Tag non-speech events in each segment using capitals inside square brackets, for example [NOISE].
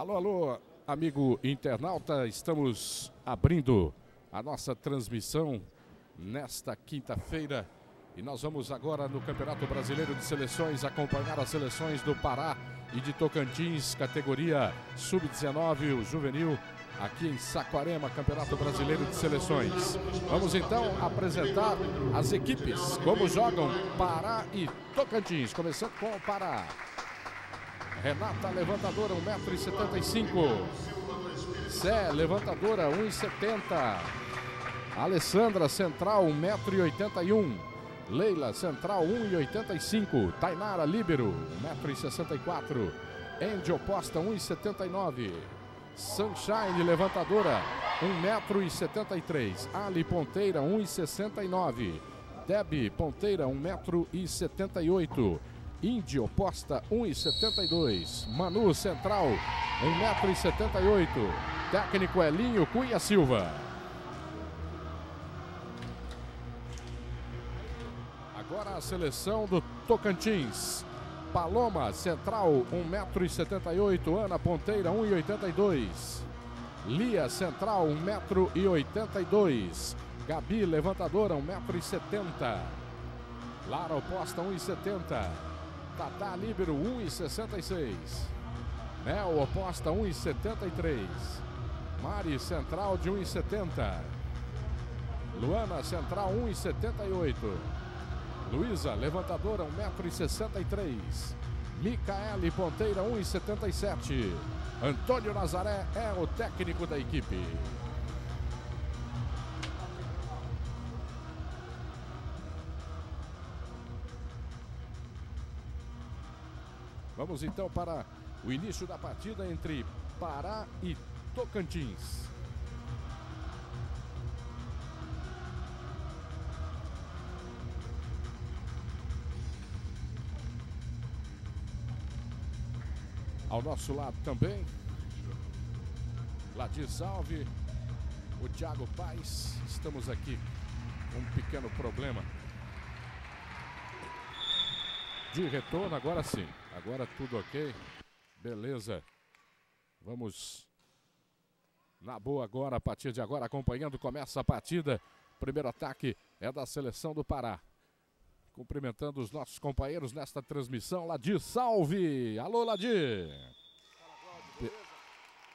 Alô, alô, amigo internauta, estamos abrindo a nossa transmissão nesta quinta-feira e nós vamos agora no Campeonato Brasileiro de Seleções acompanhar as seleções do Pará e de Tocantins, categoria Sub-19, o juvenil, aqui em Saquarema, Campeonato Brasileiro de Seleções. Vamos então apresentar as equipes, como jogam Pará e Tocantins, começando com o Pará. Renata, levantadora, 1,75m. Sé, levantadora, 1,70m. Alessandra, central, 1,81m. Leila, central, 1,85m. Tainara, líbero, 1,64m. Andy, oposta, 1,79m. Sunshine, levantadora, 1,73m. Ali, ponteira, 1,69m. Deb, ponteira, 1,78m. Indy, oposta, 1,72. Manu, central, 1,78m. Técnico Elinho Cunha Silva. Agora a seleção do Tocantins. Paloma, central, 1,78m. Ana Ponteira, 1,82. Lia, central, 1,82m. Gabi, levantadora, 1,70m. Lara, oposta, 1,70m. Tatá, líbero, 1,66. Mel, oposta, 1,73. Mari, central, de 1,70. Luana, central, 1,78. Luísa, levantadora, 1,63m. Micaele Ponteira, 1,77. Antônio Nazaré é o técnico da equipe. Vamos então para o início da partida entre Pará e Tocantins. Ao nosso lado também, Ladir Salve, o Thiago Paz. Estamos aqui com um pequeno problema de retorno, agora sim. Agora tudo ok. Beleza. Vamos na boa agora, a partir de agora, acompanhando, começa a partida. Primeiro ataque é da seleção do Pará. Cumprimentando os nossos companheiros nesta transmissão. Ladir, salve! Alô, Ladir!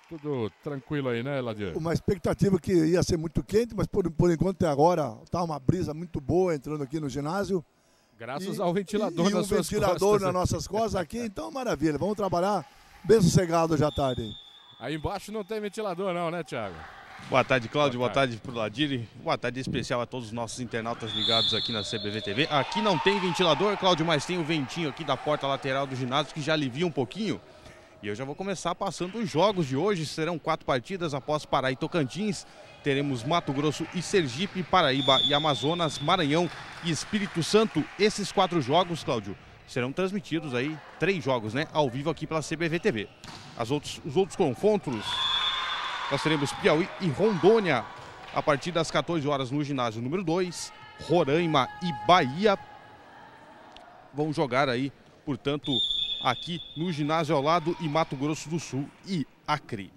Tudo tranquilo aí, né, Ladir? Uma expectativa que ia ser muito quente, mas por, por enquanto até agora tá uma brisa muito boa entrando aqui no ginásio. Graças E- ao ventilador e, e um nas suas ventilador costas. nas nossas costas aqui, então maravilha. Vamos trabalhar bem sossegado hoje à tarde. Aí embaixo não tem ventilador não, né, Thiago? Boa tarde, Cláudio. Boa tarde pro Ladiri. Boa tarde especial a todos os nossos internautas ligados aqui na CBV TV. Aqui não tem ventilador, Cláudio, mas tem o ventinho aqui da porta lateral do ginásio que já alivia um pouquinho. E eu já vou começar passando os jogos de hoje. Serão quatro partidas após Pará e Tocantins. Teremos Mato Grosso e Sergipe, Paraíba e Amazonas, Maranhão e Espírito Santo. Esses quatro jogos, Cláudio, serão transmitidos aí, três jogos, né? Ao vivo aqui pela CBV TV. As outros, os outros confrontos nós teremos Piauí e Rondônia a partir das 14 horas no ginásio número 2. Roraima e Bahia vão jogar aí, portanto, aqui no ginásio ao lado e Mato Grosso do Sul e Acre.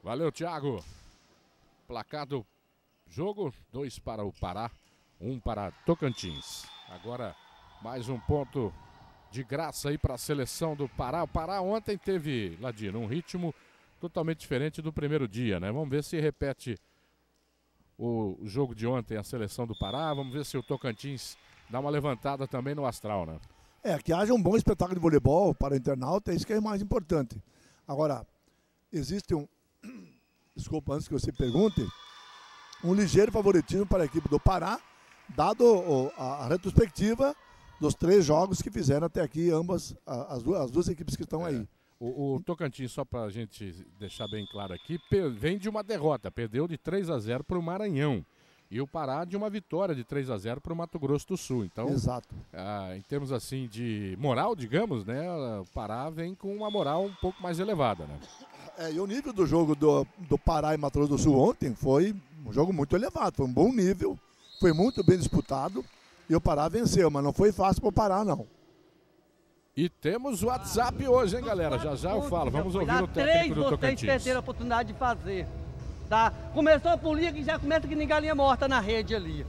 Valeu, Thiago. Placar do jogo: dois para o Pará, um para Tocantins. Agora, mais um ponto de graça aí para a seleção do Pará. O Pará ontem teve, Ladino, um ritmo totalmente diferente do primeiro dia, né? Vamos ver se repete o jogo de ontem, a seleção do Pará. Vamos ver se o Tocantins dá uma levantada também no astral, né? É, que haja um bom espetáculo de voleibol para o internauta, é isso que é mais importante. Agora, existe um. [CLEARS THROAT] Desculpa, antes que você pergunte, um ligeiro favoritismo para a equipe do Pará, dado a, retrospectiva dos três jogos que fizeram até aqui, ambas, as duas, as duas equipes que estão aí. O, o Tocantins, só para a gente deixar bem claro aqui, vem de uma derrota. Perdeu de 3 a 0 para o Maranhão. E o Pará de uma vitória de 3 a 0 para o Mato Grosso do Sul. Então, Exato. ah, em termos assim de moral, digamos, né? O Pará vem com uma moral um pouco mais elevada, né? É, e o nível do jogo do, do Pará e Mato Grosso do Sul ontem foi um jogo muito elevado, foi um bom nível, foi muito bem disputado. E o Pará venceu, mas não foi fácil para o Pará, não. E temos o WhatsApp hoje, hein, galera? Já já eu falo. Vamos ouvir o técnico três do vocês Tocantins. perderam a oportunidade de fazer. Tá? Começou a polir que já começa que nem galinha morta na rede ali.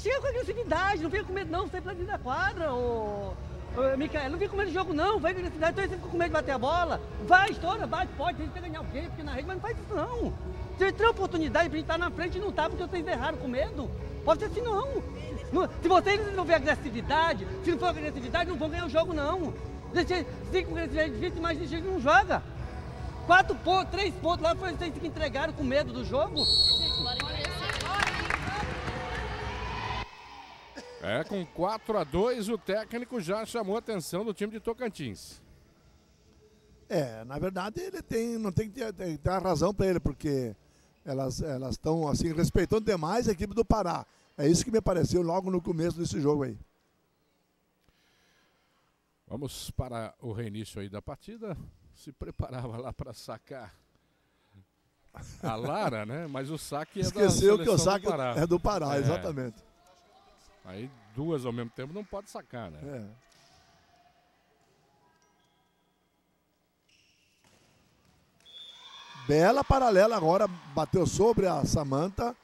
Chega com agressividade, não fica com medo não, você pra dentro da quadra, ô, ô Micael, não fica com medo de jogo não, vai com agressividade, então você fica com medo de bater a bola, vai, estoura, bate, pode, tem que ganhar o quê, porque na rede, mas não faz isso não. Você tem oportunidade pra gente estar na frente e não tá, porque vocês erraram com medo. Pode ser assim não. Se vocês não ver agressividade, se não for agressividade, não vão ganhar o jogo não. Com agressividade difícil, mas deixa ele não joga. Quatro pontos, três pontos lá, foi vocês que entregaram com medo do jogo. É, com 4 a 2 o técnico já chamou a atenção do time de Tocantins. É, na verdade ele tem, não tem que ter, tem que ter a razão para ele, porque elas elas estão assim respeitando demais a equipe do Pará. É isso que me pareceu logo no começo desse jogo aí. Vamos para o reinício aí da partida. Se preparava lá para sacar a Lara, né? Mas o saque é Esqueceu da que o saque do Pará. é do Pará, É. exatamente. Aí duas ao mesmo tempo não pode sacar, né? É. Bela paralela agora, bateu sobre a Samanta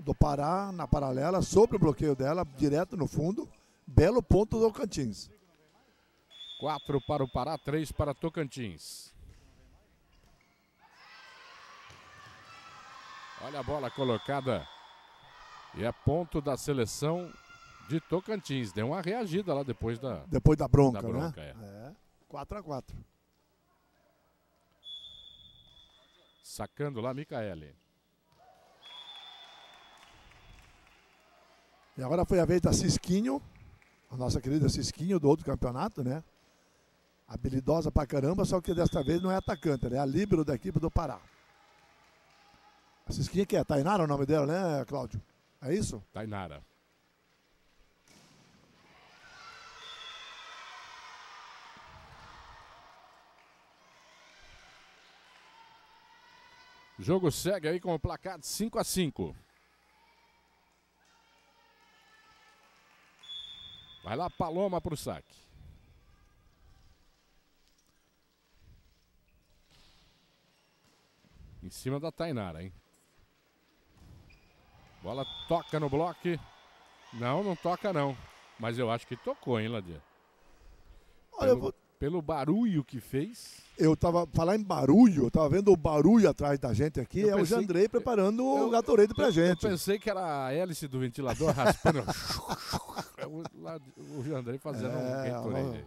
do Pará, na paralela, sobre o bloqueio dela, direto no fundo. Belo ponto do Cantins. Quatro para o Pará, três para Tocantins. Olha a bola colocada. E é ponto da seleção de Tocantins. Deu uma reagida lá depois da. Depois da bronca, Da bronca, né? é. É. 4 a 4 Sacando lá, Micaele. E agora foi a vez da Cisquinho, a nossa querida Cisquinho do outro campeonato, né? Habilidosa pra caramba, só que desta vez não é atacante, ela é a líbero da equipe do Pará. A Cisquinha que é Tainara o nome dela, né, Cláudio? É isso? Tainara. O jogo segue aí com o placar de 5 a 5. Vai lá, Paloma pro saque. Em cima da Tainara, hein? Bola toca no bloco. Não, não toca não. Mas eu acho que tocou, hein, Ladia? Olha, Pelo, vou- pelo barulho que fez. eu tava falar em barulho, eu tava vendo o barulho atrás da gente aqui, Eu é o Jandrei preparando eu- o Gatorade pra eu, gente. Eu pensei que era a hélice do ventilador raspando. [LAUGHS] É o, lá- o Jandrei fazendo um É, Gatorade ó. aí.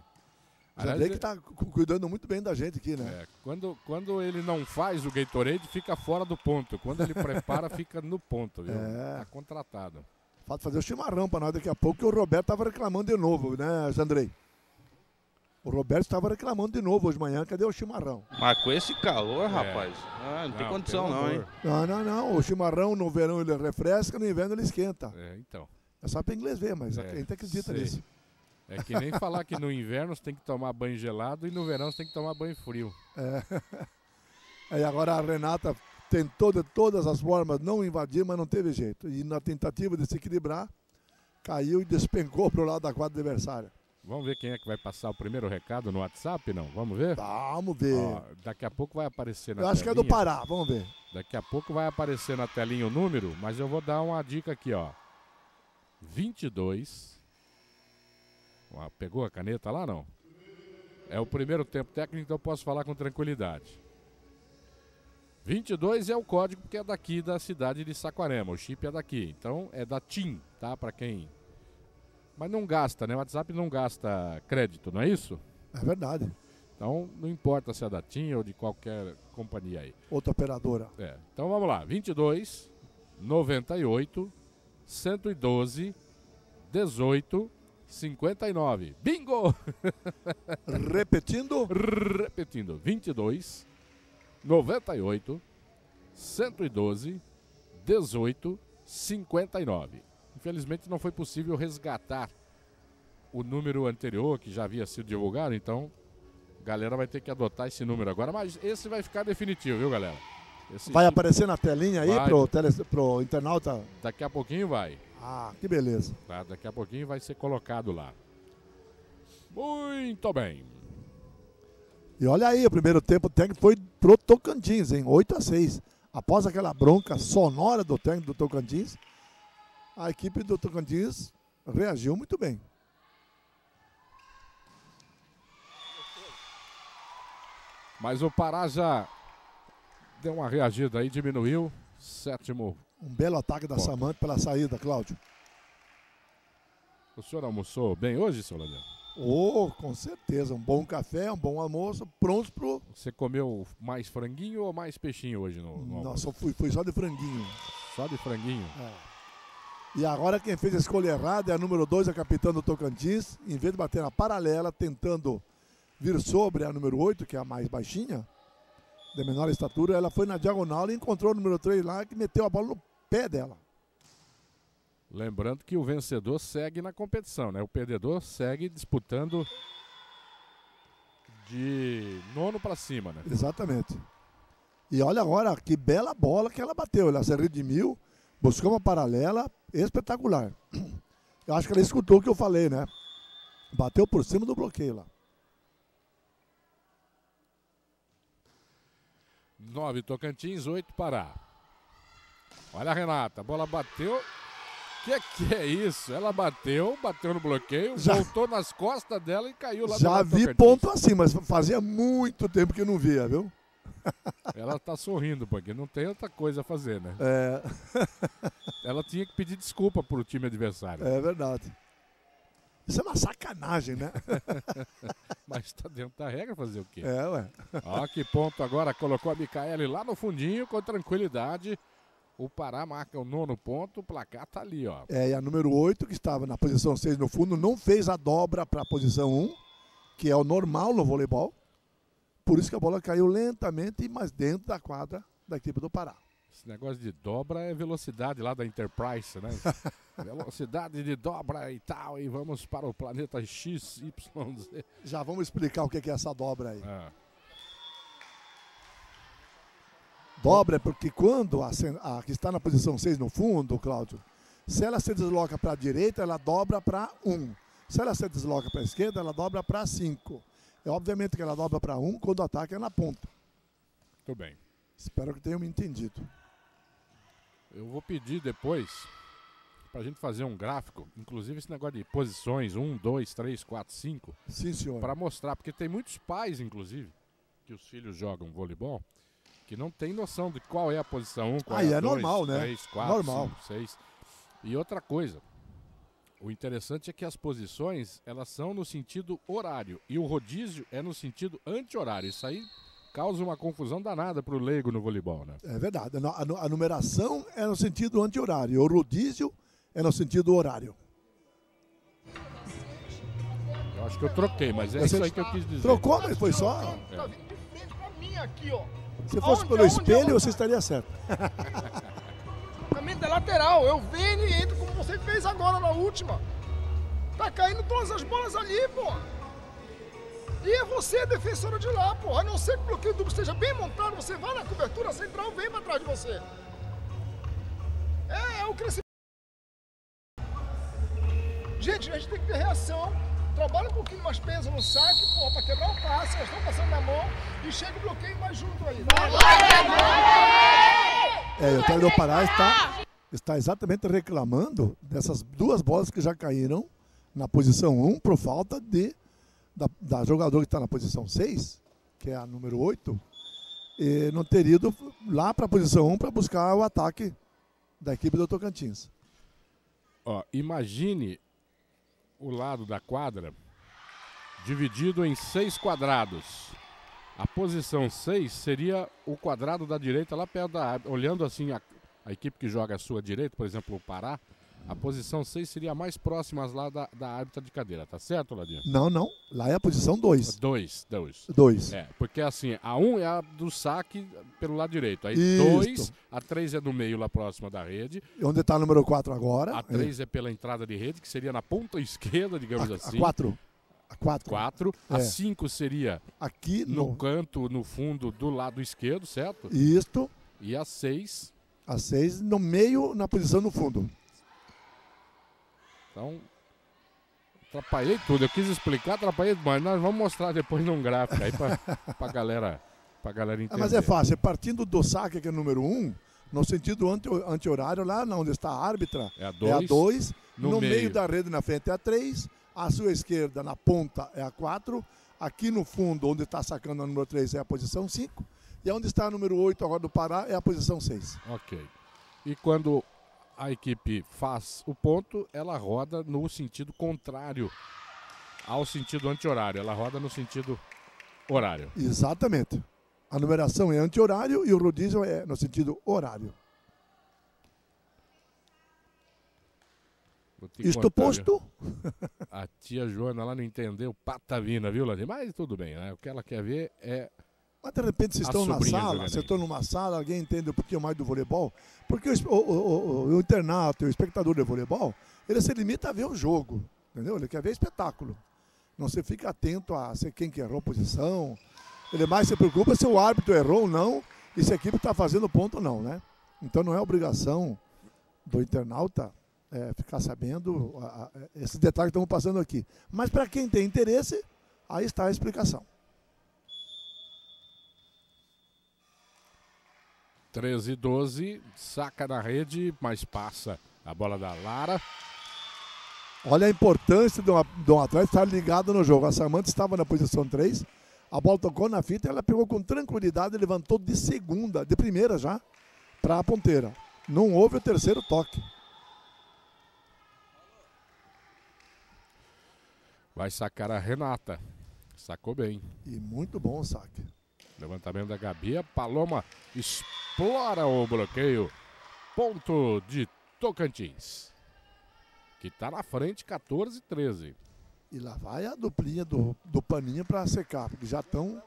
Aliás, que tá cu- cuidando muito bem da gente aqui, né? é, quando, quando ele não faz o Gatorade, fica fora do ponto. Quando ele prepara, [LAUGHS] fica no ponto, viu? É. Tá contratado. Falta fazer o chimarrão pra nós daqui a pouco, que o Roberto tava reclamando de novo, né, Jandrei? O Roberto estava reclamando de novo hoje de manhã, cadê o chimarrão? Mas com esse calor, rapaz, ah, não tem condição não, hein? amor. Não, não, não. O chimarrão no verão ele refresca, no inverno ele esquenta. É, então. É só para inglês ver, mas É, a gente acredita sei. nisso. É que nem falar que no inverno você tem que tomar banho gelado e no verão você tem que tomar banho frio. Aí [LAUGHS] agora a Renata tentou de todas as formas não invadir, mas não teve jeito. E na tentativa de se equilibrar, caiu e despencou para o lado da quadra adversária. Vamos ver quem é que vai passar o primeiro recado no WhatsApp, não? Vamos ver? Vamos ver. Ó, daqui a pouco vai aparecer na Eu acho que é do telinha. Pará, vamos ver. Daqui a pouco vai aparecer na telinha o número, mas eu vou dar uma dica aqui, ó. 22. Ó, pegou a caneta lá, não? É o primeiro tempo técnico, então eu posso falar com tranquilidade. 22 é o código que é daqui da cidade de Saquarema. O chip é daqui. Então é da TIM, tá? Para quem. Mas não gasta, né? O WhatsApp não gasta crédito, não é isso? É verdade. Então não importa se é da TIM ou de qualquer companhia aí. Outra operadora. É, então vamos lá. 22, 98, 112, 18, 59. Bingo! [LAUGHS] Repetindo, Repetindo. 22, 98, 112, 18, 59. Infelizmente não foi possível resgatar o número anterior que já havia sido divulgado, então a galera vai ter que adotar esse número agora, mas esse vai ficar definitivo, viu, galera? Esse vai aparecer na telinha aí Vai. pro, tele, pro internauta. Daqui a pouquinho vai. Ah, que beleza. Tá? Daqui a pouquinho vai ser colocado lá. Muito bem. E olha aí, o primeiro tempo o técnico foi pro Tocantins, em 8 a 6 Após aquela bronca sonora do técnico do Tocantins, a equipe do Tocantins reagiu muito bem. Mas o Pará já deu uma reagida aí, diminuiu. Sétimo. Um belo ataque da Samanta pela saída, Cláudio. O senhor almoçou bem hoje, seu Ladiano? Oh, com certeza. Um bom café, um bom almoço, prontos pro. Você comeu mais franguinho ou mais peixinho hoje no, no Não, só fui, fui só de franguinho. Só de franguinho. É. E agora quem fez a escolha errada é a número 2, a capitã do Tocantins. Em vez de bater na paralela, tentando vir sobre a número 8, que é a mais baixinha, de menor estatura, ela foi na diagonal e encontrou o número 3 lá, que meteu a bola no pé dela. Lembrando que o vencedor segue na competição, né? O perdedor segue disputando de nono para cima, né? Exatamente. E olha agora que bela bola que ela bateu. Ela se redimiu, buscou uma paralela espetacular. Eu acho que ela escutou o que eu falei, né? Bateu por cima do bloqueio lá. 9 Tocantins, 8 Pará. Olha a Renata, a bola bateu. Que que é isso? Ela bateu, bateu no bloqueio, Já- voltou nas costas dela e caiu lá Já vi Tocantins. ponto assim, mas fazia muito tempo que eu não via, viu? [LAUGHS] Ela tá sorrindo, porque não tem outra coisa a fazer, né? É, Ela tinha que pedir desculpa pro time adversário. é verdade. Isso é uma sacanagem, né? [LAUGHS] Mas tá dentro da regra fazer o quê? É, ué. Ó, que ponto agora. Colocou a Micaele lá no fundinho com tranquilidade. O Pará marca o nono ponto. O placar tá ali, ó. É, e a número 8, que estava na posição 6 no fundo, não fez a dobra para a posição 1, que é o normal no voleibol. Por isso que a bola caiu lentamente, mas dentro da quadra da equipe do Pará. Esse negócio de dobra é velocidade lá da Enterprise, né? [LAUGHS] velocidade de dobra e tal. E vamos para o planeta XYZ. Já vamos explicar o que é essa dobra aí. Ah, Dobra é porque quando a, a que está na posição 6 no fundo, Cláudio, se ela se desloca para a direita, ela dobra para 1. Se ela se desloca para a esquerda, ela dobra para 5. É obviamente que ela dobra para 1 quando o ataque é na ponta. tudo bem. Espero que tenham me entendido. Eu vou pedir depois pra gente fazer um gráfico, inclusive esse negócio de posições 1, 2, 3, 4, 5, Sim, senhor. para mostrar, porque tem muitos pais, inclusive, que os filhos jogam voleibol, que não tem noção de qual é a posição 1, qual Aí é a é 2, normal, né? 3, 4, Normal. 5, 6. E outra coisa, o interessante é que as posições, elas são no sentido horário, e o rodízio é no sentido anti-horário. Isso aí causa uma confusão danada pro leigo no voleibol, né? É verdade. A nu- A, nu- a numeração é no sentido anti-horário. O rodízio é no sentido horário. Eu acho que eu troquei, mas é Você isso aí que eu quis dizer. Trocou, mas foi só. Tá vindo de frente pra mim aqui, ó. Se fosse pelo espelho, você estaria certo. [LAUGHS] Caminho da lateral. Eu venho e entro como você fez agora na última. Tá caindo todas as bolas ali, pô. E é você, a defensora de lá, pô. A não ser que o bloqueio duplo esteja bem montado, você vai na cobertura central, vem pra trás de você. É, é o crescimento. Gente, a gente tem que ter reação. Trabalha um pouquinho mais peso no saque, pô, pra quebrar o passe. Elas estão passando na mão e chega o bloqueio mais junto aí. É, o do Pará está, está exatamente reclamando dessas duas bolas que já caíram na posição 1 por falta de da, da jogador que está na posição 6, que é a número 8, e não ter ido lá para a posição 1 para buscar o ataque da equipe do Tocantins. Ó, imagine o lado da quadra dividido em seis quadrados. A posição 6 seria o quadrado da direita lá perto da. Olhando assim a, a equipe que joga à sua direita, por exemplo, o Pará, a posição 6 seria a mais próxima lá da, da árbitra de cadeira, tá certo, Ladinho? Não, não, lá é a posição 2. Dois, dois. 2. É, porque assim, a 1 um é a do saque pelo lado direito. Aí Isto. 2, a 3 é no meio lá próxima da rede. Onde está o número 4 agora? A 3 é pela entrada de rede, que seria na ponta esquerda, digamos a, assim. 4. A 4. 4. A É. 5 seria Aqui no no. canto, no fundo do lado esquerdo, certo? Isto. E a 6 A 6 no meio, na posição no fundo. Então, atrapalhei tudo. Eu quis explicar, atrapalhei, mas nós vamos mostrar depois num gráfico aí pra, [LAUGHS] pra galera, pra galera entender. Ah, mas é fácil, partindo do saque, que é número 1, um, no sentido anti- anti-horário, lá onde está a árbitra, É a é a 2, no no, meio. meio. da rede na frente é a 3, à sua esquerda, na ponta, é a 4, aqui no fundo, onde está sacando a número 3, é a posição 5, e onde está a número 8 agora do Pará, é a posição 6. Ok. E quando a equipe faz o ponto, ela roda no sentido contrário ao sentido anti-horário. Ela roda no sentido horário. Exatamente. A numeração é anti-horário e o rodízio é no sentido horário. Isto posto, A tia Joana lá não entendeu patavina, viu, Landim? Mas tudo bem, né? O que ela quer ver é Mas de repente vocês estão na sala, vocês estão numa sala, alguém entende um pouquinho mais do voleibol, porque o, o, o- o internato, o espectador de voleibol, ele se limita a ver o jogo, entendeu? Ele quer ver espetáculo. Não se fica atento a ser quem que errou a posição. Ele mais se preocupa se o árbitro errou ou não e se a equipe está fazendo ponto ou não, né? Então não é obrigação do internauta é, ficar sabendo a- a- esses detalhes que estamos passando aqui. Mas para quem tem interesse, aí está a explicação. 13 e 12, saca na rede, mas passa a bola da Lara. Olha a importância de um, de um atleta estar ligado no jogo. A Samanta estava na posição 3, a bola tocou na fita, ela pegou com tranquilidade e levantou de segunda, de primeira já, para a ponteira. Não houve o terceiro toque. Vai sacar a Renata. Sacou bem. E muito bom o saque. Levantamento da Gabi. A Paloma explora o bloqueio. Ponto de Tocantins. Que está na frente, 14 e 13. E lá vai a duplinha do, do paninho para secar, porque já estão.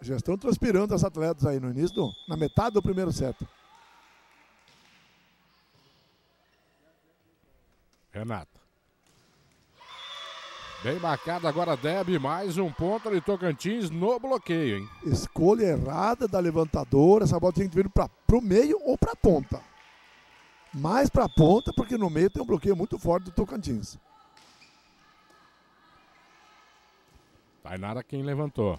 Já estão transpirando as atletas aí no início, do, na metade do primeiro set. Renata. Bem marcado agora, Deb. Mais um ponto de Tocantins no bloqueio, hein? Escolha errada da levantadora. Essa bola tinha que vir para o meio ou para a ponta. Mais para a ponta, porque no meio tem um bloqueio muito forte do Tocantins. Tainara quem levantou.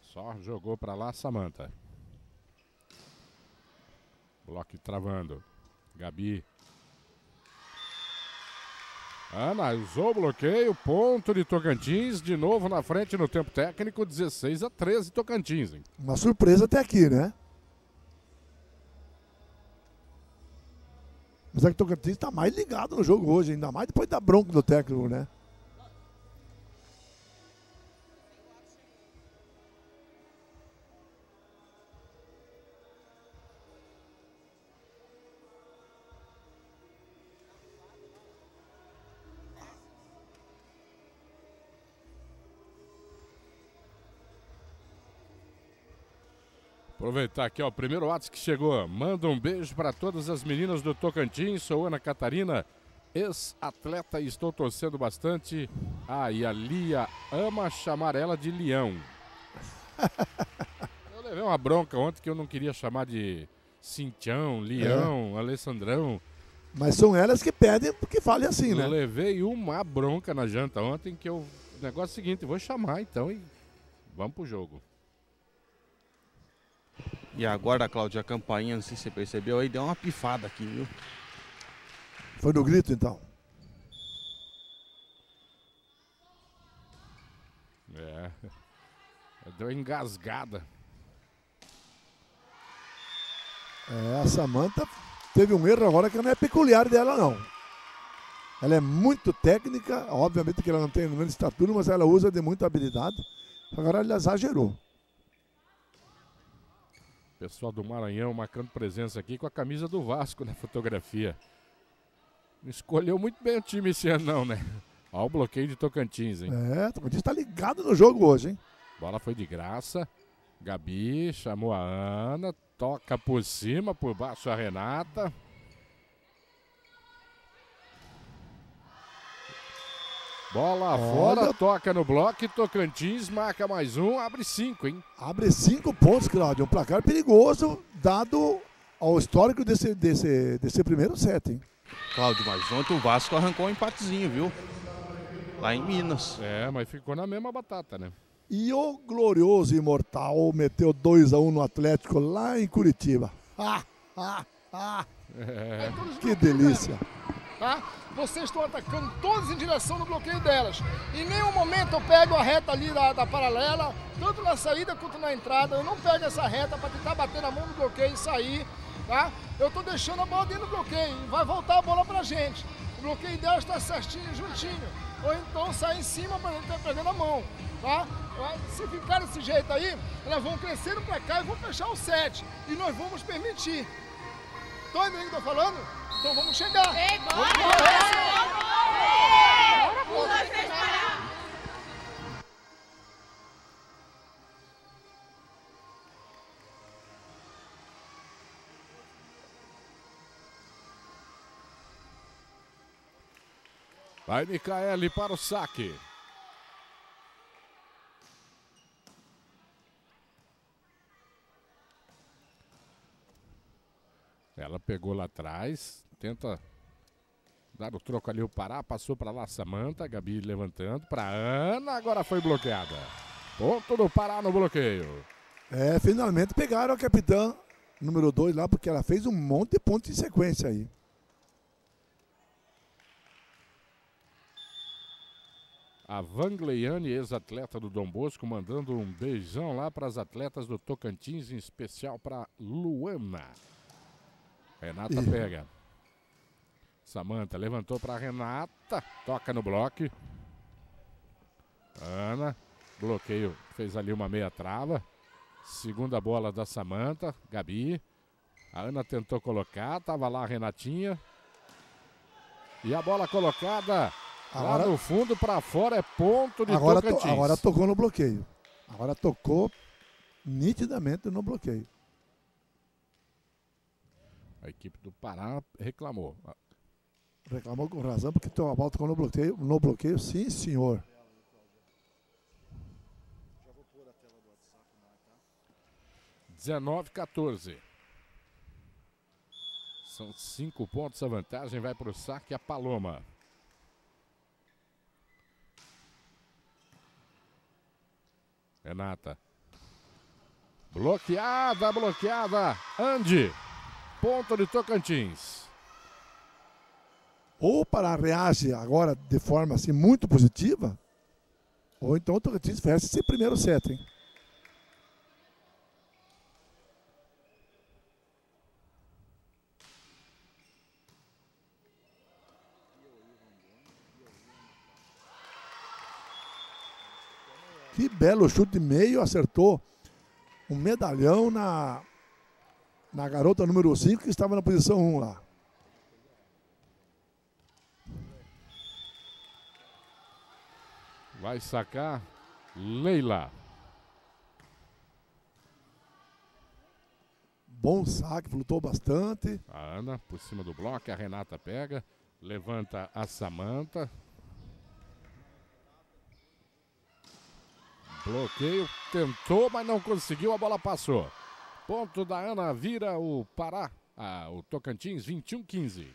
Só jogou para lá Samanta. Bloco travando. Gabi. Ana usou o bloqueio. Ponto de Tocantins. De novo na frente no tempo técnico. 16 a 13 Tocantins. Hein? Uma surpresa até aqui, né? Mas é que Tocantins está mais ligado no jogo hoje, ainda mais depois da bronca do técnico, né? Aproveitar aqui, ó, o primeiro WhatsApp que chegou. Manda um beijo para todas as meninas do Tocantins. Sou Ana Catarina, ex-atleta e estou torcendo bastante. Ah, e a Lia ama chamar ela de Leão. [LAUGHS] eu levei uma bronca ontem que eu não queria chamar de Cintião, Leão, Alessandrão. Mas são elas que pedem que fale assim, Eu né? levei uma bronca na janta ontem que eu. O negócio é o seguinte, vou chamar então e vamos pro jogo. E agora, Cláudia, a campainha, não sei se você percebeu aí, deu uma pifada aqui, viu? Foi no grito, então. É. Deu uma engasgada. É, a Samanta teve um erro agora que não é peculiar dela, não. Ela é muito técnica, obviamente que ela não tem grande estatura, mas ela usa de muita habilidade. Agora ela exagerou. Pessoal do Maranhão marcando presença aqui com a camisa do Vasco na fotografia. Escolheu muito bem o time esse ano, não, né? Olha o bloqueio de Tocantins, hein? É, Tocantins está ligado no jogo hoje, hein? Bola foi de graça. Gabi chamou a Ana. Toca por cima, por baixo a Renata. Bola Olha. fora, toca no bloco. e Tocantins marca mais um, abre cinco, hein? Abre cinco pontos, Claudio. Um placar perigoso, dado ao histórico desse, desse, desse primeiro set, hein? Cláudio, mas ontem o Vasco arrancou um empatezinho, viu? Lá em Minas. É, mas ficou na mesma batata, né? E o glorioso imortal meteu 2x1 no Atlético lá em Curitiba. Ah, ah, ah. É. Que delícia. Tá? Vocês estão atacando todas em direção no bloqueio delas. Em nenhum momento eu pego a reta ali da, da paralela, tanto na saída quanto na entrada. Eu não pego essa reta para tentar bater na mão do bloqueio e sair, tá? Eu estou deixando a bola dentro do bloqueio e vai voltar a bola pra gente. O bloqueio delas está certinho, juntinho. Ou então sai em cima para estar pegando a mão, tá? Se ficar desse jeito aí, elas vão crescendo para cá e vão fechar o set. E nós vamos permitir. Estão entendendo o que eu tô falando? Então vamos chegar. Vamos Vai Micaele para o saque. Ela pegou lá atrás, tenta dar o troco ali o Pará, passou para lá Samanta, Gabi levantando para Ana, agora foi bloqueada. Ponto do Pará no bloqueio. É, finalmente pegaram a capitã número 2 lá, porque ela fez um monte de pontos em sequência aí. A Vangleiane, ex-atleta do Dom Bosco, mandando um beijão lá para as atletas do Tocantins, em especial para Luana. Renata Ih. pega. Samanta levantou para Renata, toca no bloco. Ana, bloqueio, fez ali uma meia trava. Segunda bola da Samanta, Gabi. A Ana tentou colocar, tava lá a Renatinha. E a bola colocada Agora- lá no fundo para fora é ponto de Agora, to- Tocantins. agora tocou no bloqueio. Agora tocou nitidamente no bloqueio. A equipe do Pará reclamou. Reclamou com razão porque a bola tocou no bloqueio. No bloqueio, sim, senhor. tá? 19 14. São cinco pontos a vantagem, vai para o saque a Paloma. Renata. Bloqueada, bloqueada. Andy. Ponto de Tocantins. Ou para reage agora de forma assim muito positiva, ou então o Tocantins fecha esse primeiro set, hein? Que belo chute de meio, acertou um medalhão na, na garota número 5 que estava na posição 1 lá. Vai sacar Leila. Bom saque, lutou bastante. A Ana por cima do bloco, a Renata pega, levanta a Samanta. Bloqueio, tentou, mas não conseguiu, a bola passou. Ponto da Ana, vira o Pará, ah, o Tocantins 21-15.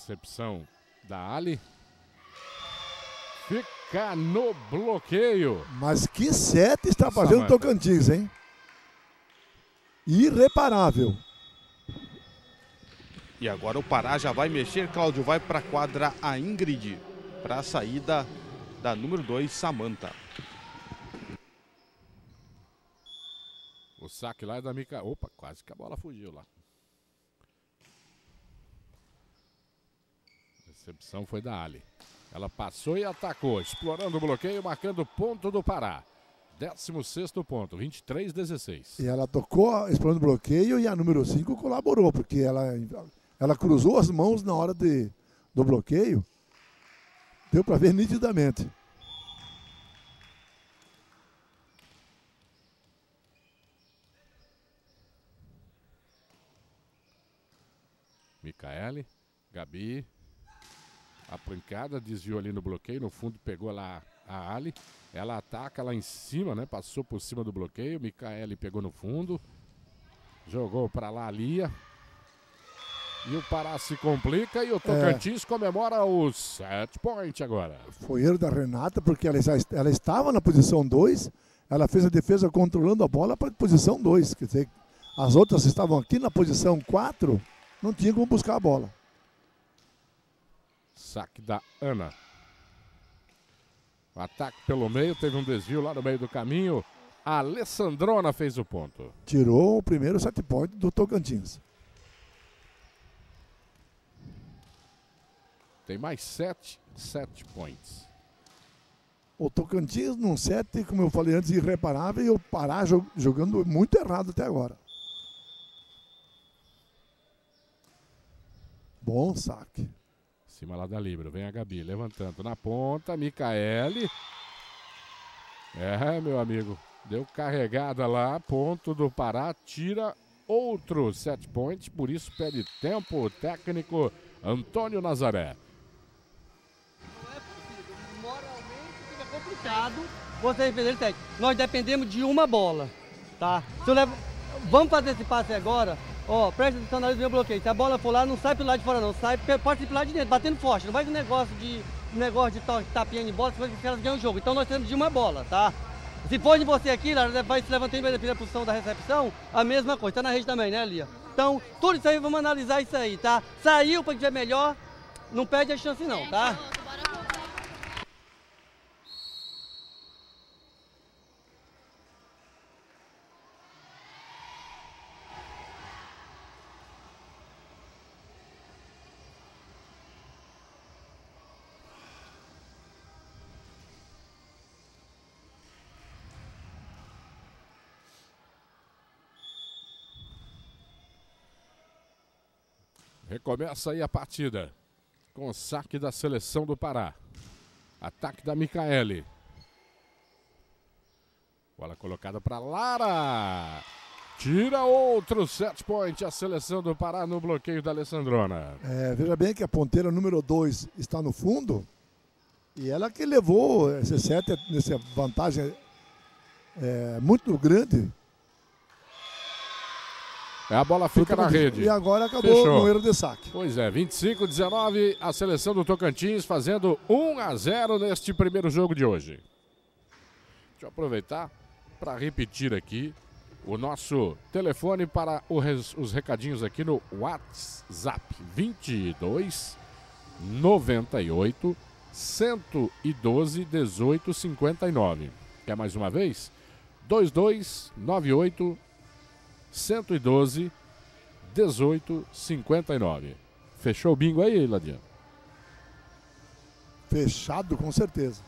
Recepção da Ali. Fica no bloqueio. Mas que sete está fazendo o Samantha. Tocantins, hein? Irreparável. E agora o Pará já vai mexer, Cláudio vai para a quadra a Ingrid para a saída da número 2, Samanta. O saque lá é da Mica. Opa, quase que a bola fugiu lá. Recepção foi da Ali. Ela passou e atacou, explorando o bloqueio, marcando ponto do Pará. 16 ponto, 23 16. E ela tocou explorando o bloqueio e a número 5 colaborou, porque ela, ela cruzou as mãos na hora de, do bloqueio. Deu para ver nitidamente. Micaele, Gabi. A pancada desviou ali no bloqueio, no fundo pegou lá a Ali. Ela ataca lá em cima, né? Passou por cima do bloqueio. Micaele pegou no fundo. Jogou para lá a Lia. E o Pará se complica e o Tocantins é. comemora o set point agora. Foi erro da Renata, porque ela, já, ela estava na posição 2, ela fez a defesa controlando a bola para a posição 2. Quer dizer, as outras estavam aqui na posição 4, não tinha como buscar a bola. Saque da Ana. O ataque pelo meio, teve um desvio lá no meio do caminho. A Alessandrona fez o ponto. Tirou o primeiro set point do Tocantins. Tem mais sete set points. O Tocantins num set, como eu falei antes, irreparável e o Pará jogando muito errado até agora. Bom saque. Cima lá da Libra. Vem a Gabi levantando na ponta. Micaele. É, meu amigo. Deu carregada lá. Ponto do Pará. Tira outro set point. Por isso pede tempo o técnico Antônio Nazaré. É. Moralmente fica complicado você defender técnico. Nós dependemos de uma bola. Tá? Se eu levo... Vamos fazer esse passe agora Ó, oh, presta atenção na hora do meu bloqueio. Se a bola for lá, não sai pelo lado de fora não. Sai, pode ser pelo lado de dentro, batendo forte. Não vai com negócio de negócio de tapinha de bola, que elas ganham o jogo. Então nós temos de uma bola, tá? Se for de você aqui, vai se levantar em da posição da recepção, a mesma coisa. Tá na rede também, né, Lia? Então, tudo isso aí, vamos analisar isso aí, tá? Saiu para que tiver melhor, não perde a chance não, tá? Recomeça aí a partida. Com o saque da seleção do Pará. Ataque da Micaele. Bola colocada para Lara. Tira outro set point a seleção do Pará no bloqueio da Alessandrona. É, veja bem que a ponteira número 2 está no fundo. E ela que levou esse set nessa vantagem é, muito grande a bola fica na rede. E agora acabou Fechou. no erro de saque. Pois é, 25 19 a seleção do Tocantins fazendo 1 a 0 neste primeiro jogo de hoje. Deixa eu aproveitar para repetir aqui o nosso telefone para os recadinhos aqui no WhatsApp 22 98 112 18 59. Quer mais uma vez? 22 98 112 18 59. Fechou o bingo aí, Ladiano? Fechado, com certeza.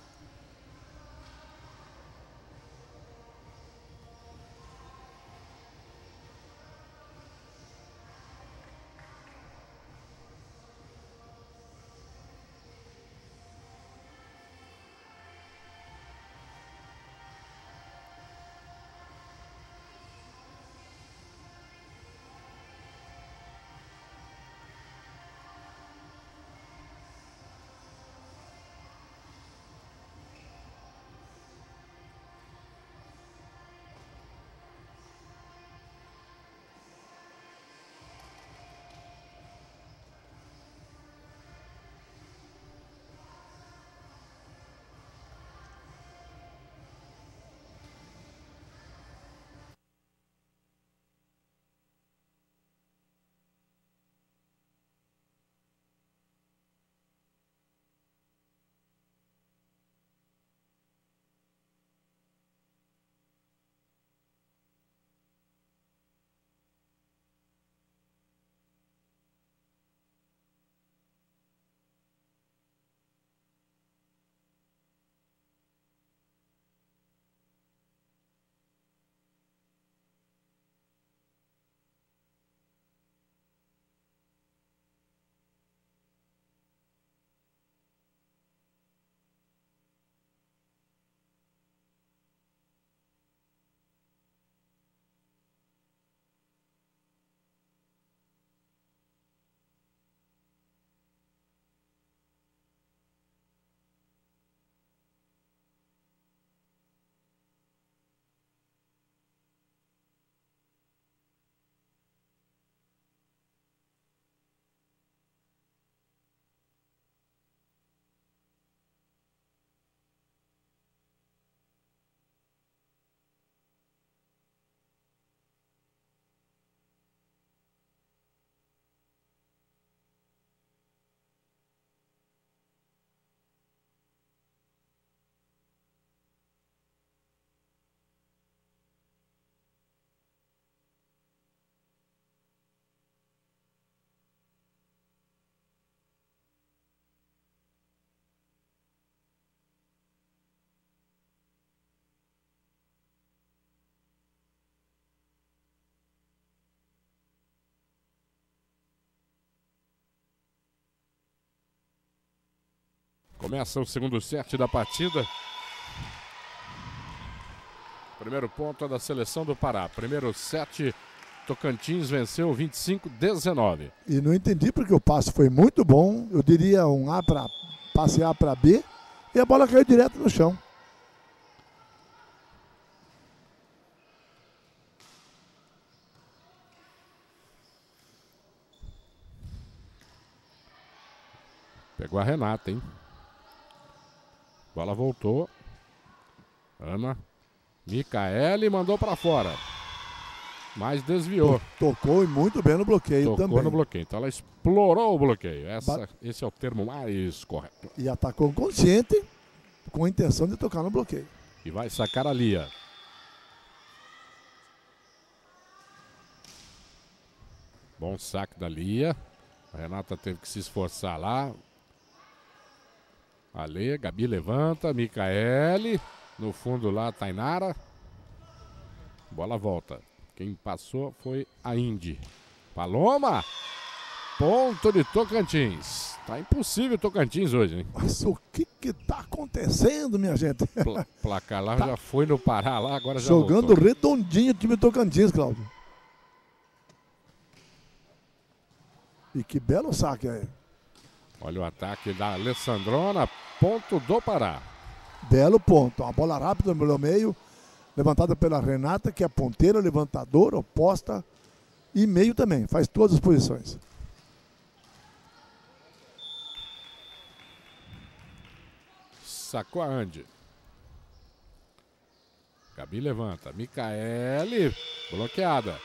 Começa o segundo set da partida. Primeiro ponto é da seleção do Pará. Primeiro set, Tocantins venceu 25-19. E não entendi porque o passe foi muito bom. Eu diria um A para passe A para B e a bola caiu direto no chão. Pegou a Renata, hein? Bola voltou. Ana. Micaele mandou para fora. Mas desviou. Tocou e muito bem no bloqueio Tocou também. no bloqueio. Então ela explorou o bloqueio. Essa, esse é o termo mais correto. E atacou consciente, com a intenção de tocar no bloqueio. E vai sacar a Lia. Bom saque da Lia. A Renata teve que se esforçar lá. Ale, Gabi levanta, Micaele. No fundo lá, Tainara. Bola volta. Quem passou foi a Indy. Paloma! Ponto de Tocantins. Tá impossível Tocantins hoje, hein? Mas o que que tá acontecendo, minha gente? Pla placar lá [LAUGHS] Tá. já foi no Pará lá, agora já Jogando voltou. redondinho o time Tocantins, Cláudio. E que belo saque aí. Olha o ataque da Alessandrona, ponto do Pará. Belo ponto. Uma bola rápida no meio, levantada pela Renata, que é ponteira, levantadora, oposta e meio também. Faz todas as posições. Sacou a Andy. Gabi levanta. Micaele, bloqueada.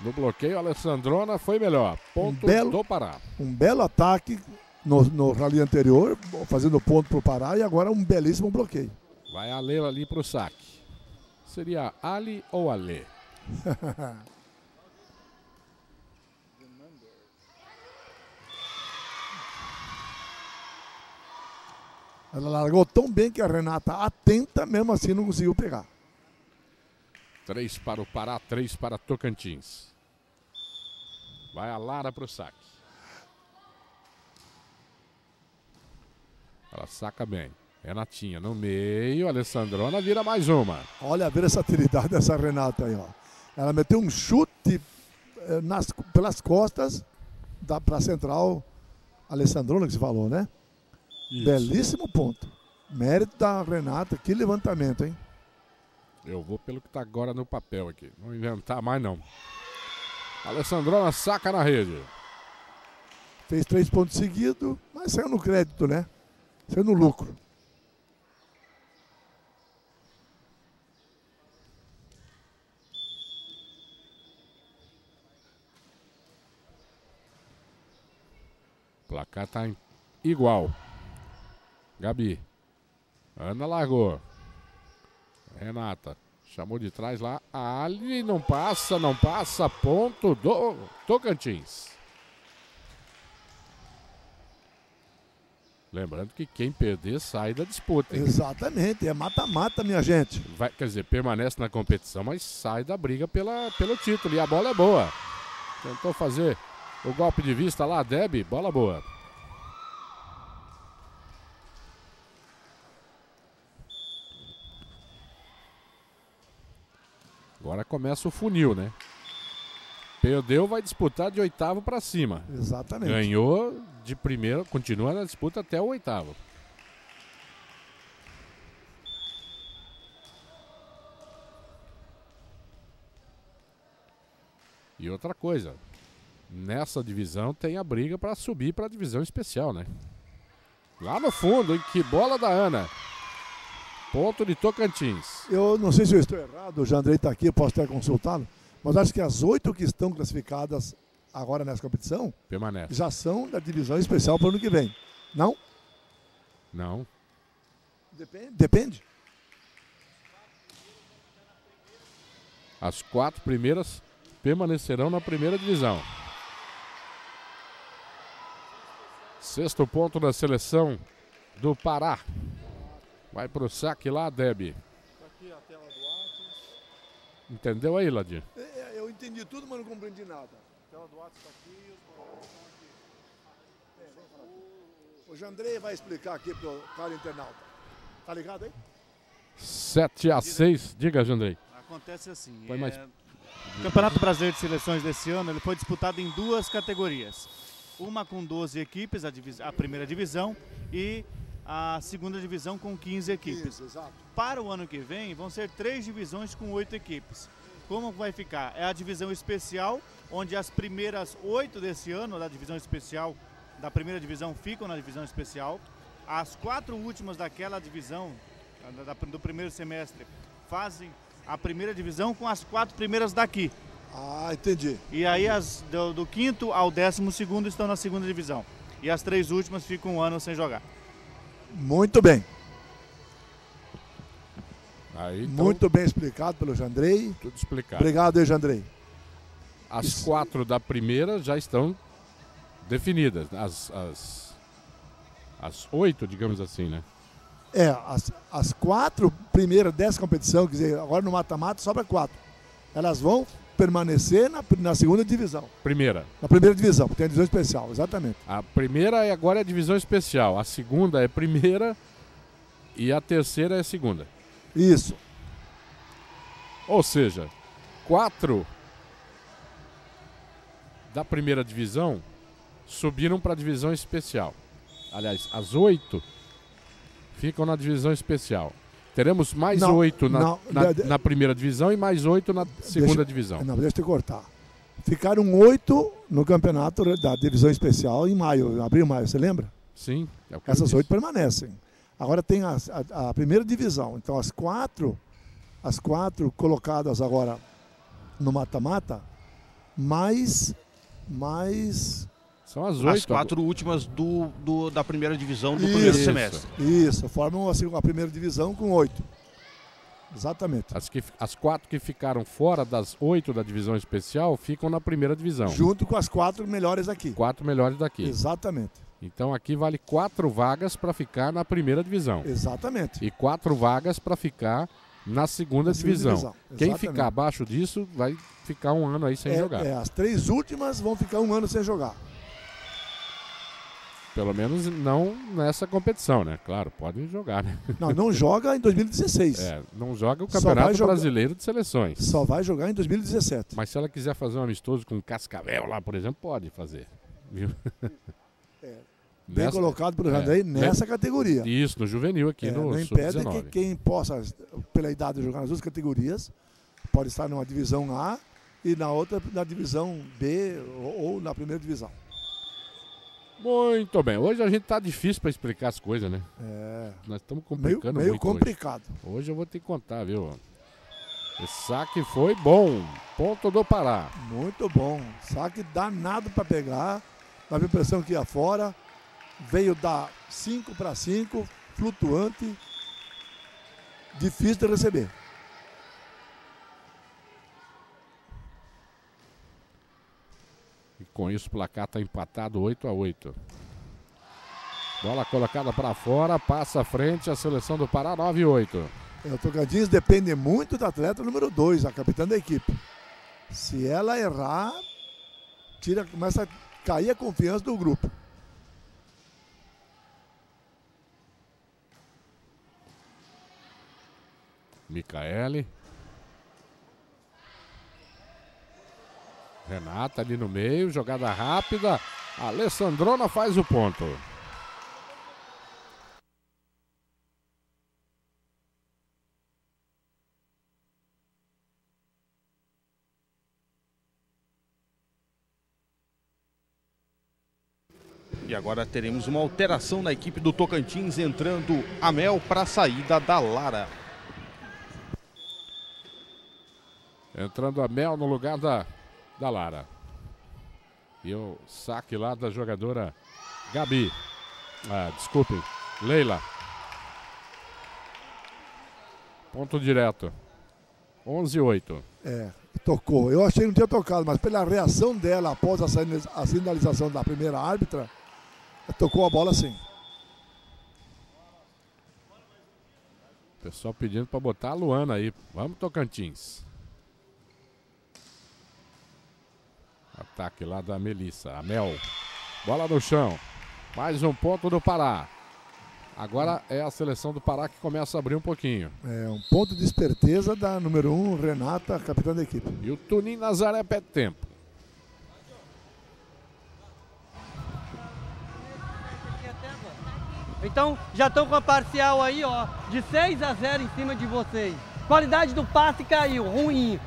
No bloqueio, Alessandrona foi melhor. Ponto belo- do Pará. Um belo ataque no, no rally anterior, fazendo ponto para o Pará, e agora um belíssimo bloqueio. Vai a Leila ali pro saque. Seria Ali ou Ale? [LAUGHS] Ela largou tão bem que a Renata, atenta, mesmo assim não conseguiu pegar. Três para o Pará, três para Tocantins. Vai a Lara pro saque. Ela saca bem. Renatinha no meio, Alessandrona vira mais uma. Olha a versatilidade dessa Renata aí, ó. Ela meteu um chute eh, nas, pelas costas da para central Alessandrona que se falou, né? Isso. Belíssimo ponto. Mérito da Renata, que levantamento, hein? Eu vou pelo que tá agora no papel aqui. Não inventar mais não. Alessandrona saca na rede. Fez três pontos seguidos, mas saiu no crédito, né? Saiu no lucro. O placar tá igual. Gabi. Ana largou. Renata. Chamou de trás lá. Ali não passa, não passa. Ponto do Tocantins. Lembrando que quem perder sai da disputa. hein? Exatamente, é mata-mata, minha gente. Vai, quer dizer, permanece na competição, mas sai da briga pela, pelo título. E a bola é boa. Tentou fazer o golpe de vista lá, Deb, bola boa. Agora começa o funil, né? Perdeu, vai disputar de oitavo para cima. Exatamente. Ganhou de primeiro, continua na disputa até o oitavo. E outra coisa, nessa divisão tem a briga para subir para a divisão especial, né? Lá no fundo, hein? que bola da Ana. Ponto de Tocantins. Eu não sei se eu estou errado, o Jandrei está aqui, eu posso ter consultado, mas acho que as oito que estão classificadas agora nessa competição Permanece. já são da divisão especial para o ano que vem. Não? Não. Depende. Depende. As quatro primeiras permanecerão na primeira divisão. Sexto ponto da seleção do Pará. Vai pro saque lá, Deb. Aqui a tela do Atos. Entendeu aí, Ladir? Eu entendi tudo, mas não compreendi nada. A tela do WhatsApp está aqui e os O Jandrei vai explicar aqui pro cara internauta. Tá ligado aí? 7 a 6 Diga, Jandrei. Acontece assim. Põe mais- é, O Campeonato Brasileiro de Seleções desse ano ele foi disputado em duas categorias. Uma com 12 equipes, a, divis- a primeira divisão, e a segunda divisão com 15 equipes. Isso, exato. Para o ano que vem, vão ser três divisões com oito equipes. Como vai ficar? É a divisão especial, onde as primeiras oito desse ano, da divisão especial, da primeira divisão, ficam na divisão especial. As quatro últimas daquela divisão, da- da- do primeiro semestre, fazem a primeira divisão com as quatro primeiras daqui. Ah, entendi. E aí as do, do quinto ao décimo segundo estão na segunda divisão. E as três últimas ficam um ano sem jogar. Muito bem. Aí, então, Muito bem explicado pelo Jandrei. tudo explicado. Obrigado aí, Jandrei. As quatro da primeira já estão definidas. As, as, as oito, digamos assim, né? É, as, as quatro primeiras dessa competição, quer dizer, agora no mata-mata sobra quatro. Elas vão permanecer na, na segunda divisão. Primeira. Na primeira divisão, porque tem a divisão especial, exatamente. A primeira é agora é a divisão especial. A segunda é primeira e a terceira é segunda. Isso. Ou seja, quatro da primeira divisão subiram para a divisão especial. Aliás, as oito ficam na divisão especial. Teremos mais Não, oito na, não, na- de- na primeira divisão e mais oito na segunda divisão. Não, deixa eu te cortar. Ficaram oito no campeonato da divisão especial em maio, abril, maio, você lembra? Sim, é Essas oito permanecem. Agora tem as- a, a primeira divisão. Então as quatro, as quatro colocadas agora no mata-mata, mais, mais São as As oito. quatro últimas do, do- da primeira divisão do Isso. primeiro semestre. Isso, formam a, seg- a primeira divisão com oito. Exatamente. As, que, as quatro que ficaram fora das oito da divisão especial ficam na primeira divisão. Junto com as quatro melhores aqui. Quatro melhores daqui. Exatamente. Então aqui vale quatro vagas para ficar na primeira divisão. Exatamente. E quatro vagas para ficar na segunda Na segunda divisão. divisão, Quem ficar abaixo disso vai ficar um ano aí sem É, jogar. é, as três últimas vão ficar um ano sem jogar. Pelo menos não nessa competição, né? Claro, podem jogar, né? Não, não [LAUGHS] joga em 2016. É, não joga o Campeonato jogar- Brasileiro de Seleções. Só vai jogar em 2017. Mas se ela quiser fazer um amistoso com Cascavel lá, por exemplo, pode fazer. Viu? [LAUGHS] Bem Nessa- colocado pelo é, Jandrei bem- nessa categoria. Isso, no juvenil aqui É, no não impede que Sub-19. quem possa, pela idade, jogar nas duas categorias, pode estar numa divisão A e na outra na divisão B ou, ou na primeira divisão. Muito bem. Hoje a gente tá difícil para explicar as coisas, né? É, Nós estamos meio, complicando meio muito hoje. complicado. Hoje eu vou ter que contar, viu? Esse saque foi bom. Ponto do Pará. Muito bom. Saque danado para pegar. Dava a impressão que ia fora. Veio dar 5 para 5, flutuante. Difícil de receber. E com isso o placar está empatado 8 a 8 Bola colocada para fora, passa à frente a seleção do Pará 9 e 8. É, O Tocantins depende muito da atleta número 2, a capitã da equipe. Se ela errar, tira, começa a cair a confiança do grupo. Micaele. Renata ali no meio, jogada rápida. Alessandrona faz o ponto. E agora teremos uma alteração na equipe do Tocantins, entrando a Mel para a saída da Lara. Entrando a Mel no lugar da, da Lara. E o saque lá da jogadora Gabi. Ah, desculpe, Leila. Ponto direto. 11 e 8. É, tocou. Eu achei que não tinha tocado, mas pela reação dela após a sinalização da primeira árbitra, tocou a bola sim. Pessoal pedindo para botar a Luana aí. Vamos, Tocantins. Ataque lá da Melissa. A Mel. Bola no chão. Mais um ponto do Pará. Agora é a seleção do Pará que começa a abrir um pouquinho. É um ponto de esperteza da número 1, um, Renata, capitã da equipe. E o Tunim Nazaré pede tempo. Então já estão com a parcial aí, ó, de 6 a 0 em cima de vocês. Qualidade do passe caiu, ruim.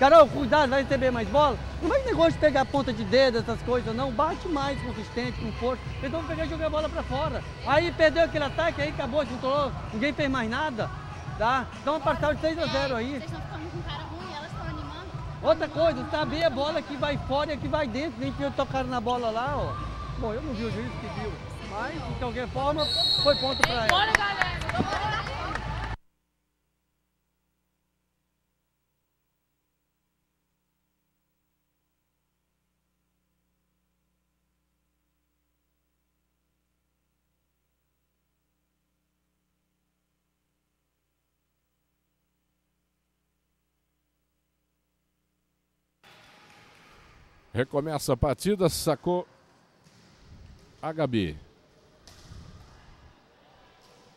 Carol, cuidado, vai receber mais bola. Não vai negócio de pegar ponta de dedo, essas coisas, não. Bate mais consistente, com força. Eles vão pegar e jogar a bola pra fora. Aí perdeu aquele ataque, aí acabou, controlou, ninguém fez mais nada. Tá? Dá uma parcial de 6 a 0 aí. Vocês estão ficando com cara ruim, elas estão animando. Outra coisa, saber a bola que vai fora e a que vai dentro. Nem que eu tocaram na bola lá, ó. Bom, eu não vi o juiz que viu. Mas, de qualquer forma, foi ponto pra ela. Bora, galera! Recomeça a partida, sacou a Gabi.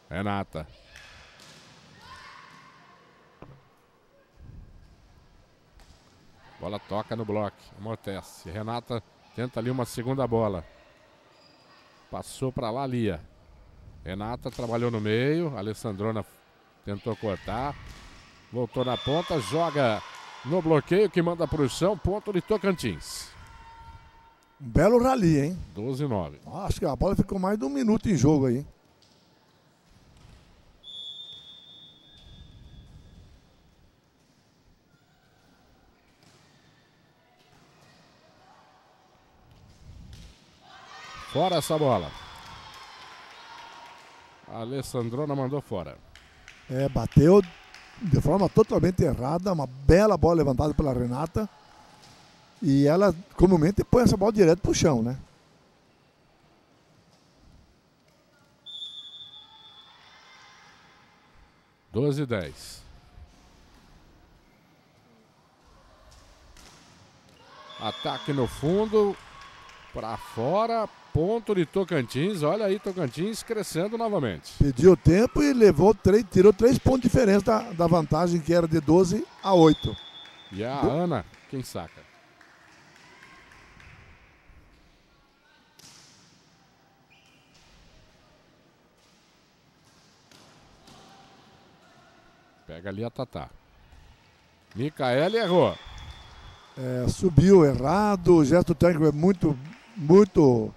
Renata. Bola toca no bloco, amortece. Renata tenta ali uma segunda bola. Passou para lá, Lia. Renata trabalhou no meio, Alessandrona tentou cortar. Voltou na ponta, joga no bloqueio que manda para o chão, ponto de Tocantins. Um belo rally, hein? 12 9. Acho que a bola ficou mais de um minuto em jogo aí. Fora essa bola. A Alessandrona mandou fora. É, bateu de forma totalmente errada, uma bela bola levantada pela Renata. E ela comumente põe essa bola direto pro chão, né? Doze e dez. Ataque no fundo, para fora, ponto de Tocantins. Olha aí, Tocantins crescendo novamente. Pediu tempo e levou três, tirou três pontos de diferença da, da vantagem que era de 12 a 8. E a Do... Ana, quem saca? Pega ali a Tatá. Micaele errou. É, subiu errado, o gesto técnico é muito, muito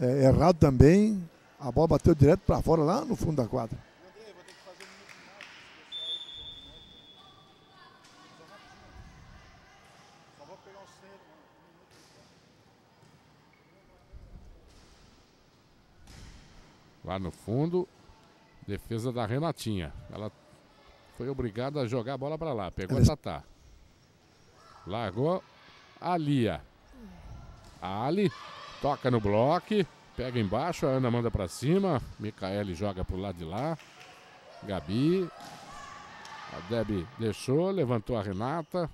é, errado também. A bola bateu direto para fora lá no fundo da quadra. Lá no fundo, defesa da Renatinha. Ela foi obrigada a jogar a bola para lá. Pegou Ela... a Tatá. Largou a Lia. A Ali toca no bloco. Pega embaixo, a Ana manda para cima. Micaele joga pro lado de lá. Gabi. A Debbie deixou, levantou a Renata.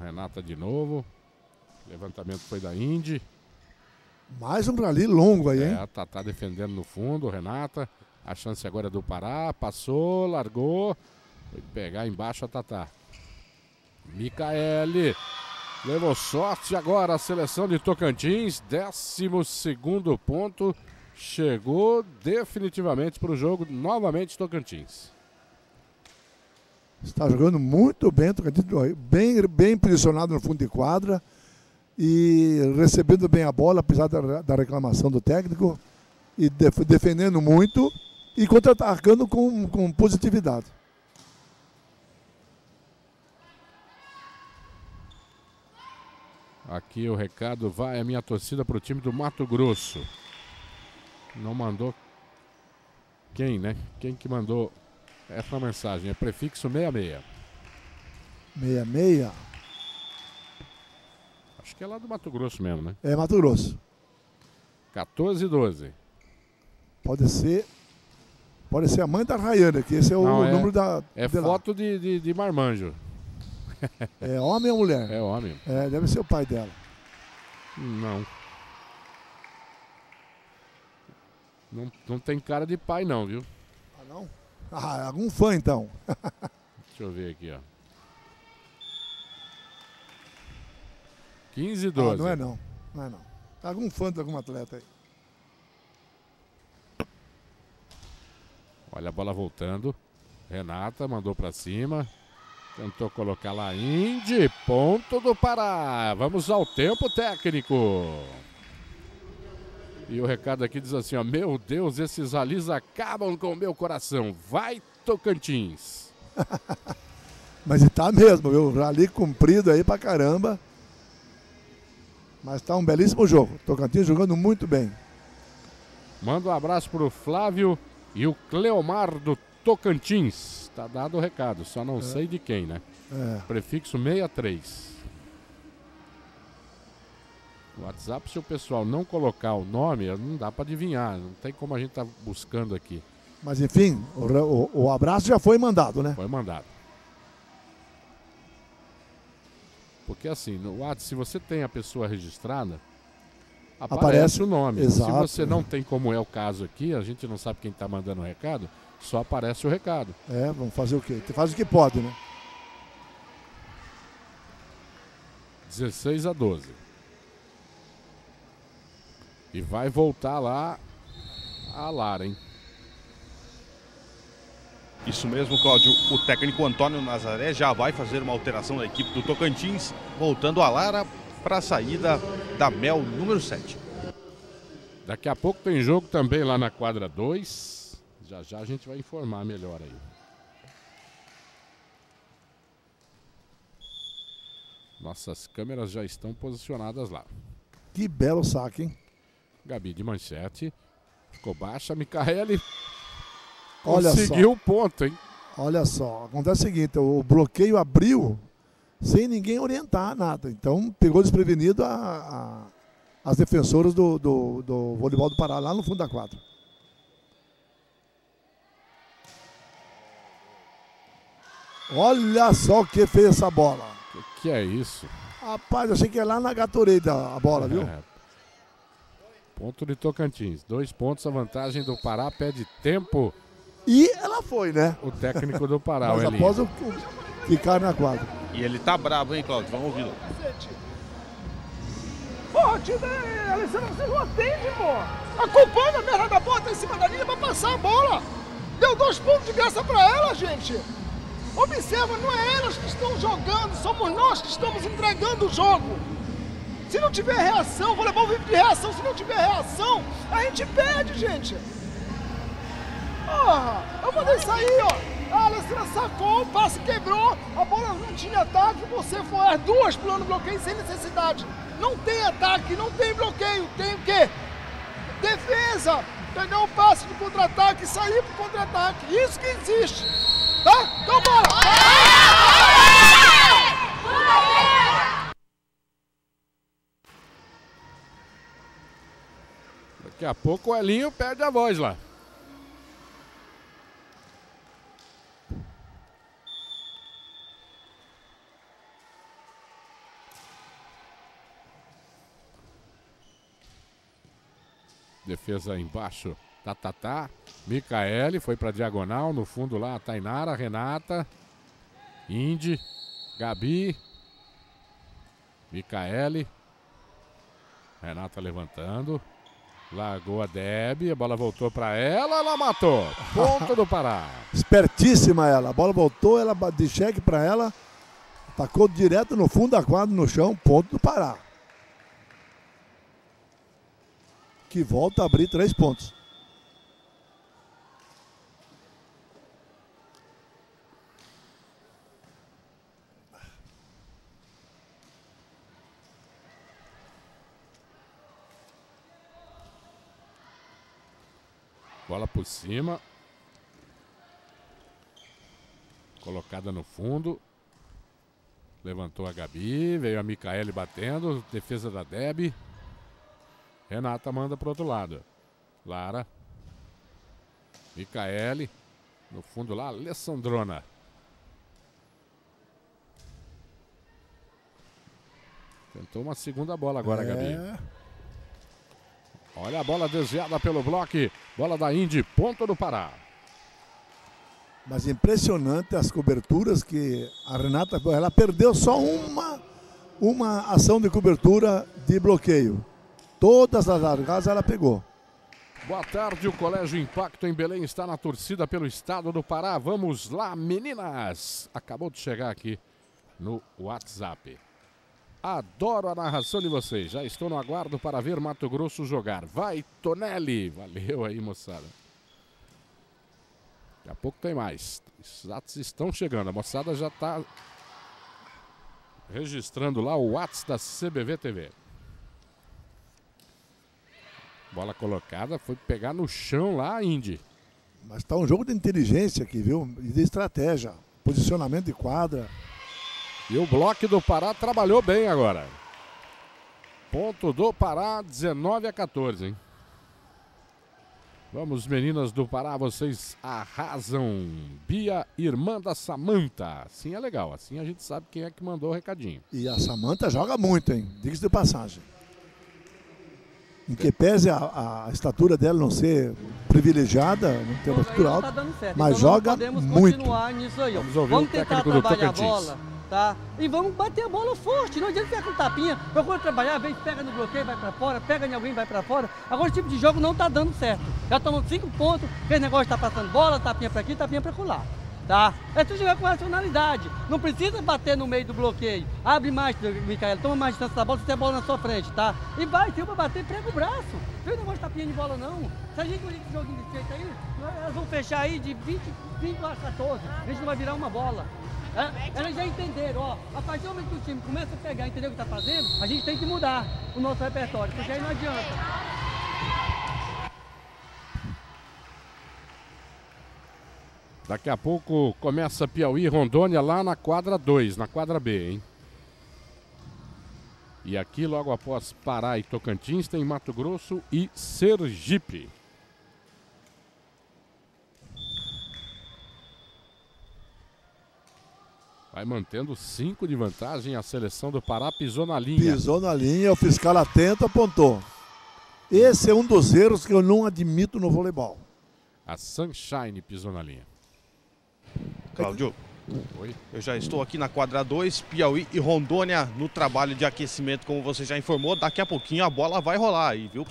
A Renata de novo. Levantamento foi da Indy. Mais um rally longo aí, hein? É, tá, tá defendendo no fundo, Renata. A chance agora é do Pará. Passou, largou. Foi pegar embaixo a Tatá. Micaele. Levou sorte agora a seleção de Tocantins. 12 ponto. Chegou definitivamente para o jogo. Novamente Tocantins. Está jogando muito bem, bem, bem posicionado no fundo de quadra e recebendo bem a bola, apesar da, da reclamação do técnico, e def, defendendo muito e contra-atacando com, com positividade. Aqui o recado vai a minha torcida para o time do Mato Grosso. Não mandou quem, né? Quem que mandou essa mensagem? É prefixo 66. 66? Acho que é lá do Mato Grosso mesmo, né? É Mato Grosso. 14 e 12. Pode ser. Pode ser a mãe da Rayana, que esse é o Não, é, número da. É foto de, de, de marmanjo. É homem ou mulher? É homem. É, deve ser o pai dela. Não. Não, não tem cara de pai não, viu? Ah, não? Ah, algum fã então. [LAUGHS] Deixa eu ver aqui, ó. 15 e 12. Ah, não é não. Não é não. Algum fã de algum atleta aí. Olha a bola voltando. Renata mandou pra cima. Tentou colocar lá Indy. Ponto do Pará. Vamos ao tempo técnico. E o recado aqui diz assim, ó. Meu Deus, esses alis acabam com o meu coração. Vai, Tocantins. [LAUGHS] Mas e tá mesmo, viu? Ali cumprido aí pra caramba. Mas tá um belíssimo jogo. Tocantins jogando muito bem. Manda um abraço pro Flávio e o Cleomar do Tocantins. Tá dado o recado, só não sei de quem, né? É. Prefixo 63. No WhatsApp, se o pessoal não colocar o nome, não dá pra adivinhar. Não tem como a gente tá buscando aqui. Mas enfim, o, o- o abraço já foi mandado, né? Foi mandado. Porque assim, no WhatsApp, se você tem a pessoa registrada, aparece, Aparece, o nome. exato. Se você não tem, como é o caso aqui, a gente não sabe quem está mandando o recado, só aparece o recado. É, vamos fazer o quê? Faz o que pode, né? 16 a 12. E vai voltar lá a Lara, hein? Isso mesmo, Cláudio. O técnico Antônio Nazaré já vai fazer uma alteração na equipe do Tocantins, voltando a Lara para a saída da Mel número 7. Daqui a pouco tem jogo também lá na quadra 2. Já já a gente vai informar melhor aí. Nossas câmeras já estão posicionadas lá. Que belo saque, hein? Gabi de manchete. Ficou baixa. Micaele Olha conseguiu o ponto, hein? Olha só, acontece o seguinte, o bloqueio abriu sem ninguém orientar nada. Então pegou desprevenido a- a- as defensoras do, do, do voleibol do Pará, lá no fundo da quadra. Olha só o que fez essa bola. Que, que é isso? Rapaz, achei que é lá na Gatorade a, a bola, viu? É. Ponto de Tocantins. Dois pontos, a vantagem do Pará pede tempo. E ela foi, né? O técnico do Pará, o Mas Elinho. após o, o ficar na quadra. E ele tá bravo, hein, Cláudio? Vamos ouvi-lo. Porra, time, Alessandro, você não atende, pô. Acompanha a merda da bola, tá em cima da linha pra passar a bola. Deu dois pontos de graça pra ela, gente. Observa, não é elas que estão jogando, somos nós que estamos entregando o jogo. Se não tiver reação, o voleibol vive de reação, se não tiver reação, a gente perde, gente. Porra, eu mandei sair, ó. A Alessandra sacou, o passe quebrou, a bola não tinha ataque, você foi as duas pulando bloqueio sem necessidade. Não tem ataque, não tem bloqueio, tem o quê? Defesa! Pegar o passe de contra-ataque e sair pro contra-ataque. Isso que existe. Tá? Então bora! Daqui a pouco o Elinho perde a voz lá. Defesa embaixo. Tá, tá, tá. Micaele foi pra diagonal. No fundo lá, Tainara, Renata. Indy. Gabi. Micaele. Renata levantando. Largou a Deb, a bola voltou para ela, ela matou. Ponto do Pará. [LAUGHS] Espertíssima ela. A bola voltou, ela de cheque para ela. Tacou direto no fundo da quadra, no chão, ponto do Pará. Que volta a abrir três pontos. Bola por cima. Colocada no fundo. Levantou a Gabi, veio a Micaele batendo, defesa da Deb. Renata manda pro outro lado. Lara. Micaele. No fundo lá, Alessandrona. Tentou uma segunda bola agora, É. Gabi. Olha a bola desviada pelo bloco. Bola da Indy, ponto do Pará. Mas impressionante as coberturas que a Renata ela perdeu só uma uma ação de cobertura de bloqueio. Todas as largadas ela pegou. Boa tarde, o Colégio Impacto em Belém está na torcida pelo estado do Pará. Vamos lá, meninas! Acabou de chegar aqui no WhatsApp. Adoro a narração de vocês. Já estou no aguardo para ver Mato Grosso jogar. Vai, Tonelli! Valeu aí, moçada. Daqui a pouco tem mais. Os atos estão chegando. A moçada já está registrando lá o WhatsApp da CBV TV. Bola colocada, foi pegar no chão lá, Indy. Mas está um jogo de inteligência aqui, viu? E de estratégia. Posicionamento de quadra. E o bloco do Pará trabalhou bem agora. Ponto do Pará, 19 a 14, hein? Vamos, meninas do Pará, vocês arrasam. Bia, irmã da Samanta. Assim é legal, assim a gente sabe quem é que mandou o recadinho. E a Samanta joga muito, hein? Diga-se de passagem. Em que pese a, a estatura dela não ser privilegiada, não ter uma estatura Não alta, tá mas então joga podemos muito. continuar nisso aí, ó. Vamos ouvir o tentar técnico do trabalhar a Tocantins. Tá? E vamos bater a bola forte. Não adianta ficar com tapinha. Procura trabalhar, vem, pega no bloqueio, vai pra fora, pega em alguém, vai pra fora. Agora esse tipo de jogo não tá dando certo. Já tomamos cinco pontos, aquele negócio tá passando bola, tapinha pra aqui, tapinha pra lá. Tá? É tu jogar com racionalidade. Não precisa bater no meio do bloqueio. Abre mais, Micaela, toma mais distância da bola, se tem a bola na sua frente, tá? E vai, eu pra bater, prega o braço. Não tem negócio de tapinha de bola, não. Se a gente for esse joguinho desse jeito aí, elas vão fechar aí de 20, 20 a 14. A gente não vai virar uma bola. É, elas já entenderam, ó. A partir do momento que o time começa a pegar, entender o que tá fazendo, a gente tem que mudar o nosso repertório, porque aí não adianta. Daqui a pouco começa Piauí Rondônia lá na quadra 2, na quadra B, hein? E aqui, logo após Pará e Tocantins, tem Mato Grosso e Sergipe. Vai mantendo 5 de vantagem a seleção do Pará, pisou na linha. Pisou na linha, o fiscal atento apontou. Esse é um dos erros que eu não admito no voleibol. A Sunshine pisou na linha. Cláudio, Oi? eu já estou aqui na quadra 2, Piauí e Rondônia no trabalho de aquecimento, como você já informou. Daqui a pouquinho a bola vai rolar aí, viu?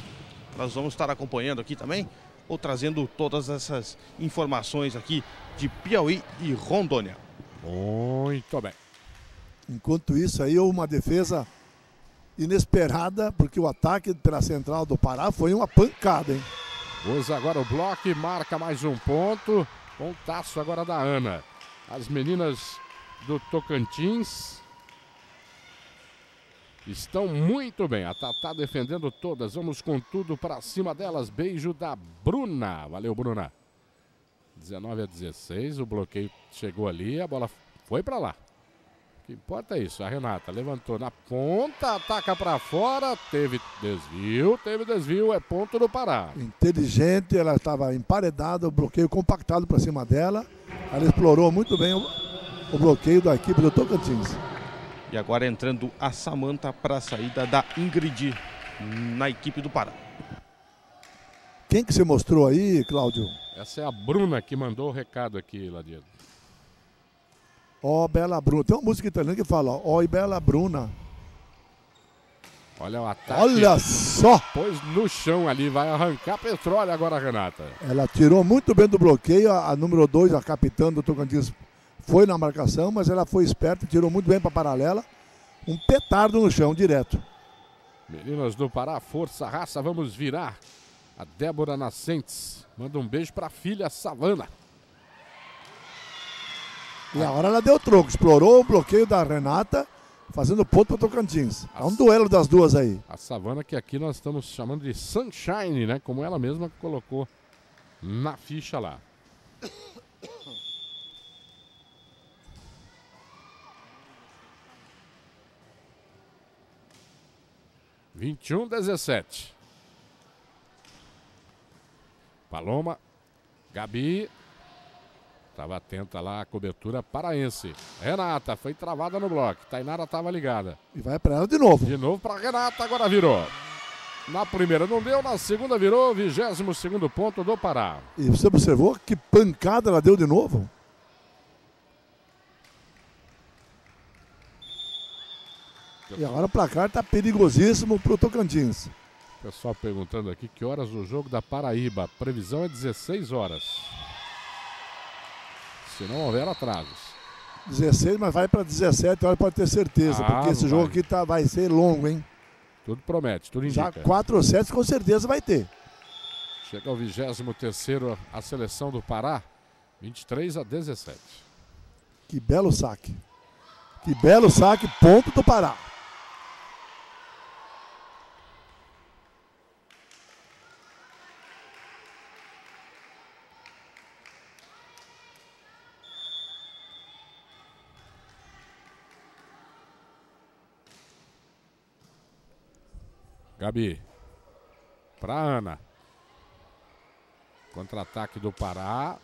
Nós vamos estar acompanhando aqui também, ou trazendo todas essas informações aqui de Piauí e Rondônia. Muito bem. Enquanto isso aí, uma defesa inesperada, porque o ataque pela central do Pará foi uma pancada, hein? Usa agora o bloco marca mais um ponto. Pontaço agora da Ana. As meninas do Tocantins estão muito bem. A Tatá defendendo todas. Vamos com tudo para cima delas. Beijo da Bruna. Valeu, Bruna. 19 a 16. O bloqueio chegou ali. A bola foi para lá. O que importa é isso. A Renata levantou na ponta, ataca para fora. Teve desvio, teve desvio. É ponto do Pará. Inteligente, ela estava emparedada, o bloqueio compactado para cima dela. Ela explorou muito bem o, o bloqueio da equipe do Tocantins. E agora entrando a Samanta para a saída da Ingrid na equipe do Pará. Quem que se mostrou aí, Cláudio? Essa é a Bruna que mandou o recado aqui, Ladino. Ó, Bela Bruna. Tem uma música italiana que fala, ó, e Bela Bruna. Olha o ataque. Olha só! Pôs no chão ali, vai arrancar petróleo agora, Renata. Ela tirou muito bem do bloqueio. A, a número 2, a capitã do Tocantins, foi na marcação, mas ela foi esperta, tirou muito bem para paralela. Um petardo no chão, direto. Meninas do Pará, força, raça, vamos virar. A Débora Nascentes manda um beijo pra filha Savana. E agora ela deu troco, explorou o bloqueio da Renata, fazendo ponto para Tocantins. É um duelo das duas aí. A Savana que aqui nós estamos chamando de Sunshine, né? Como ela mesma colocou na ficha lá. Vinte e um, dezessete. Paloma, Gabi, Estava atenta lá a cobertura paraense. Renata foi travada no bloco. Tainara estava ligada. E vai para ela de novo. De novo para Renata, agora virou. Na primeira não deu, na segunda virou, 22 segundo ponto do Pará. E você observou que pancada ela deu de novo? E agora o placar está perigosíssimo para o Tocantins. Pessoal perguntando aqui que horas o jogo da Paraíba. Previsão é 16 horas. Se não houver atrasos. 16, mas vai para 17 horas, pode ter certeza. Ah, porque esse vai. jogo aqui tá, vai ser longo, hein? Tudo promete, tudo Já indica. 4 ou 7 com certeza vai ter. Chega ao 23 a seleção do Pará. 23 a 17. Que belo saque. Que belo saque, ponto do Pará. Gabi. Pra Ana. Contra-ataque do Pará.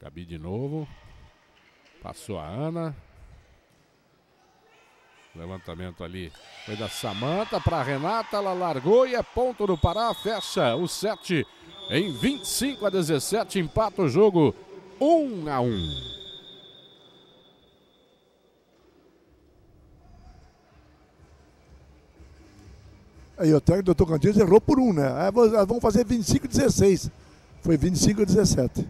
Gabi de novo. Passou a Ana. Levantamento ali. Foi da Samanta para Renata. Ela largou e é ponto do Pará. Fecha o 7 em 25 a 17. Empata o jogo 1 a 1. Aí o técnico do Tocantins errou por um, né? Aí vão fazer 25 a 16. Foi 25 a 17.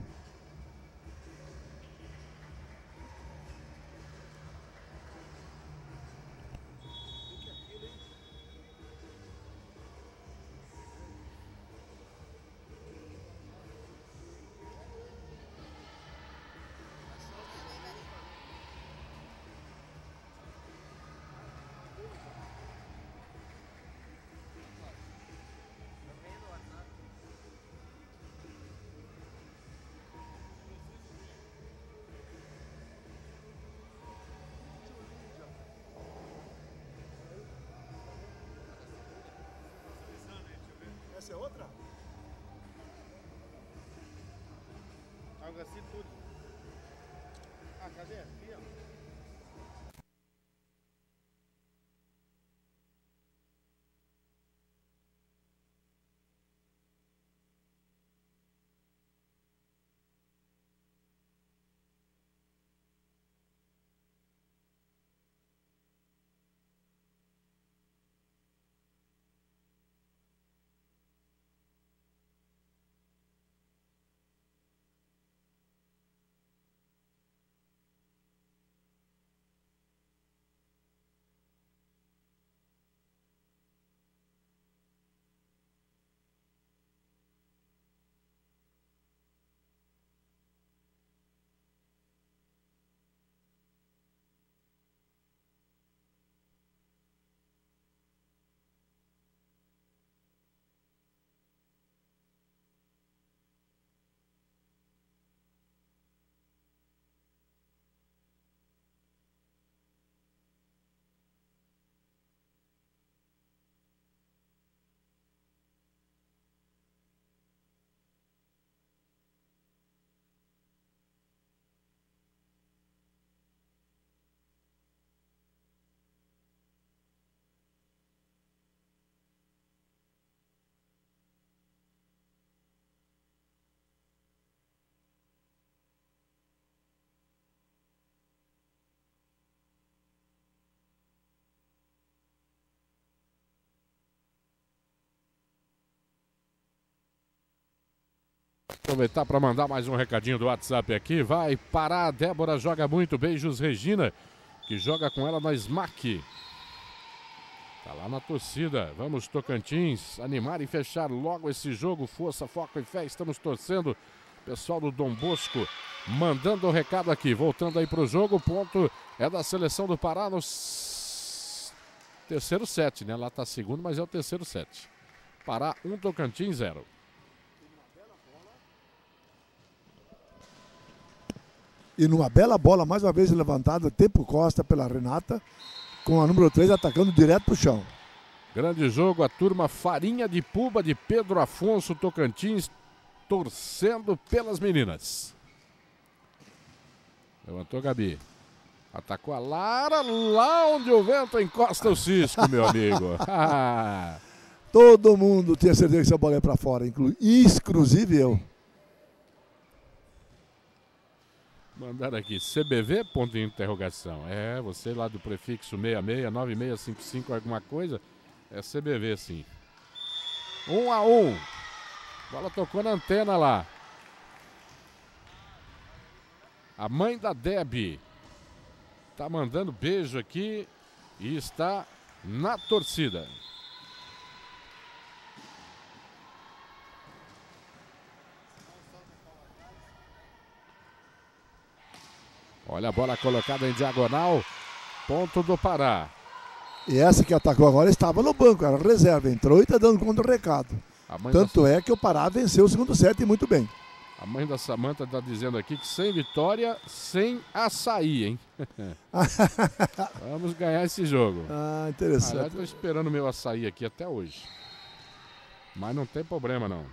Aproveitar para mandar mais um recadinho do WhatsApp aqui. Vai parar. Débora joga muito. Beijos, Regina, que joga com ela na SMAC. Tá lá na torcida. Vamos, Tocantins, animar e fechar logo esse jogo. Força, foco e fé. Estamos torcendo. Pessoal do Dom Bosco mandando o recado aqui. Voltando aí jogo. O ponto é da seleção do Pará no terceiro set, né? Lá tá segundo, mas é o terceiro set. Pará 1, um, Tocantins 0. E numa bela bola, mais uma vez levantada, tempo Costa pela Renata, com a número 3 atacando direto pro chão. Grande jogo, a turma Farinha de Puba de Pedro Afonso Tocantins torcendo pelas meninas. Levantou Gabi. Atacou a Lara lá onde o vento encosta o cisco, meu amigo. [LAUGHS] [LAUGHS] Todo mundo tinha certeza que essa bola ia para fora, inclu- inclusive eu. Mandaram aqui, CBV, ponto de interrogação. É, você lá do prefixo 66, 9655, alguma coisa, é CBV sim. Um a um. Bola tocou na antena lá. A mãe da Deb tá mandando beijo aqui e está na torcida. Olha a bola colocada em diagonal. Ponto do Pará. E essa que atacou agora estava no banco, era reserva. Entrou e está dando conta do recado. Tanto é que o Pará venceu o segundo set e muito bem. a mãe da Samanta está dizendo aqui que sem vitória, sem açaí, hein? [LAUGHS] Vamos ganhar esse jogo. Ah, interessante. estou esperando o meu açaí aqui até hoje. Mas não tem problema não.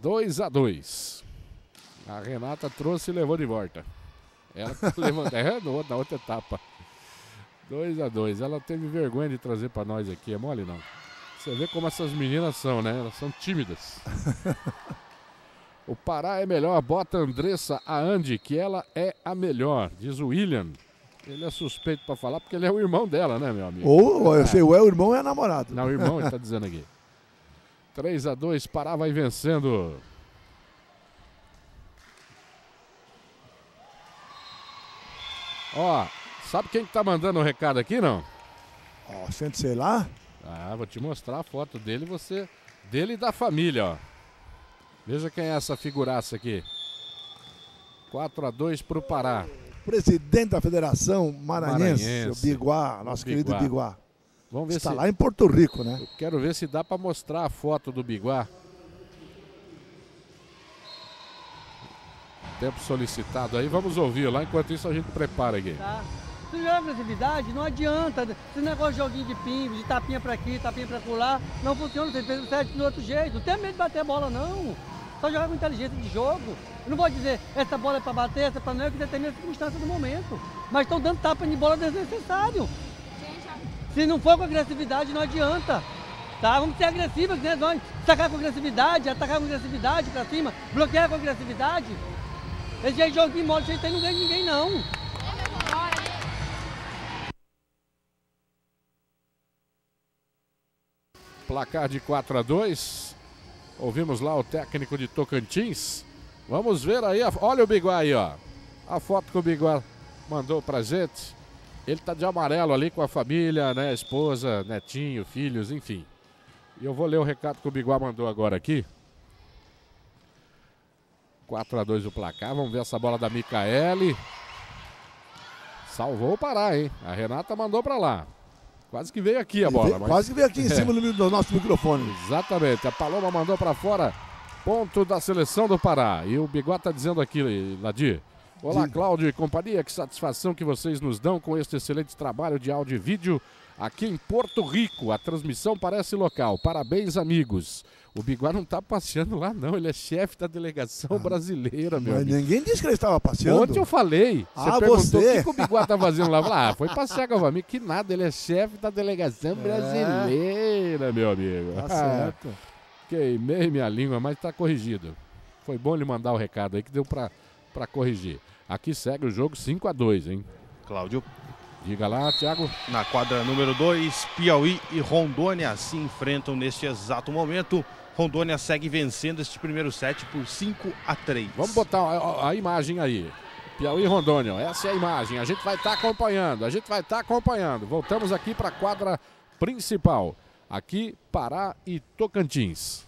2 a 2 A Renata trouxe e levou de volta. Ela [LAUGHS] levou é, na outra etapa. 2 a 2 Ela teve vergonha de trazer para nós aqui. É mole não? Você vê como essas meninas são, né? Elas são tímidas. [LAUGHS] o Pará é melhor. Bota a Andressa a Andy, que ela é a melhor, diz o William. Ele é suspeito para falar porque ele é o irmão dela, né, meu amigo? Ou, eu É. sei, ou é o irmão ou é namorado. Não, o irmão, ele tá dizendo aqui. [LAUGHS] 3 a 2 Pará vai vencendo. Ó, sabe quem que tá mandando o recado aqui, não? Ó, sente, sei lá. Ah, vou te mostrar a foto dele, você, dele e da família, ó. Veja quem é essa figuraça aqui. 4 a 2 pro Pará. Presidente da Federação Maranhense, Maranhense. o Biguá, nosso O querido Biguá. Biguá. Vamos ver Está se lá em Porto Rico, né? Eu quero ver se dá para mostrar a foto do Biguá. Tempo solicitado aí, vamos ouvir lá. Enquanto isso, a gente prepara aqui. Tá? Se jogar agressividade, não adianta. Esse negócio de joguinho de pimbo, de tapinha pra aqui, tapinha pra lá, não funciona. Você fez o certo do outro jeito. Não tem medo de bater a bola, não. Só jogar com inteligência de jogo. Eu não vou dizer essa bola é pra bater, essa é pra não, é que determina a circunstância do momento. Mas estão dando tapa de bola desnecessário. Se não for com agressividade, não adianta. Tá? Vamos ser agressivos, né? Nós sacar com agressividade, atacar com agressividade pra cima, bloquear com agressividade. Esse jeito de joguinho mole, esse jeito aí não ganha ninguém, não. Placar de 4 a 2 Ouvimos lá o técnico de Tocantins. Vamos ver aí. a- Olha o Biguá aí, ó. A foto que o Biguá mandou pra gente. Ele tá de amarelo ali com a família, né? Esposa, netinho, filhos, enfim. E eu vou ler o recado que o Biguá mandou agora aqui. 4 a 2 o placar. Vamos ver essa bola da Micaele. Salvou o Pará, hein? A Renata mandou pra lá. Quase que veio aqui a bola. Mas- Quase que veio aqui em cima [LAUGHS] do, do nosso microfone. Exatamente. A Paloma mandou para fora. Ponto da seleção do Pará. E o Bigó tá dizendo aqui, Ladir. Olá. Cláudio e companhia. Que satisfação que vocês nos dão com este excelente trabalho de áudio e vídeo aqui em Porto Rico. A transmissão parece local. Parabéns, amigos. O Biguá não tá passeando lá, não. Ele é chefe da delegação brasileira, meu Mas amigo. ninguém disse que ele estava passeando. Ontem eu falei. Você Ah, perguntou você. o que, que o Biguá tá fazendo lá. Falei, ah, foi passear com a família. Que nada, ele é chefe da delegação brasileira, meu amigo. Tá Ah, certo. Queimei minha língua, mas tá corrigido. Foi bom ele mandar o recado aí que deu pra, pra corrigir. Aqui segue o jogo 5 a 2 hein? Cláudio, Diga lá, Thiago. na quadra número 2, Piauí e Rondônia se enfrentam neste exato momento. Rondônia segue vencendo este primeiro set por 5 a 3. Vamos botar a, a imagem aí. Piauí e Rondônia, essa é a imagem. A gente vai estar acompanhando, a gente vai estar acompanhando. Voltamos aqui para a quadra principal. Aqui, Pará e Tocantins.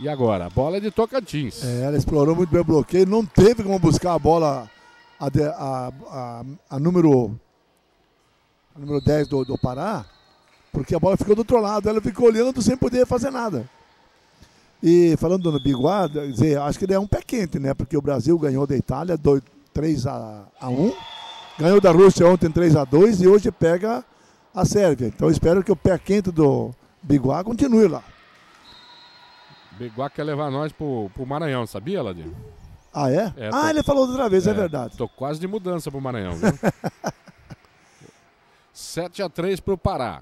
E agora? A bola é de Tocantins. É, ela explorou muito bem o bloqueio, não teve como buscar a bola, a, a, a- a número, a número 10 do, do Pará, porque a bola ficou do outro lado, ela ficou olhando sem poder fazer nada. E falando do Biguá, dizer, acho que ele é um pé quente, né? Porque o Brasil ganhou da Itália 2, 3 a, a 1, ganhou da Rússia ontem 3 a 2 e hoje pega a Sérvia. Então espero que o pé quente do Biguá continue lá. Biguá quer levar nós pro, pro Maranhão, sabia, Ladinho? Ah, é? É, ah, tô- ele falou outra vez, é, É, verdade. Tô quase de mudança pro Maranhão, viu? [LAUGHS] 7 a 3 pro Pará.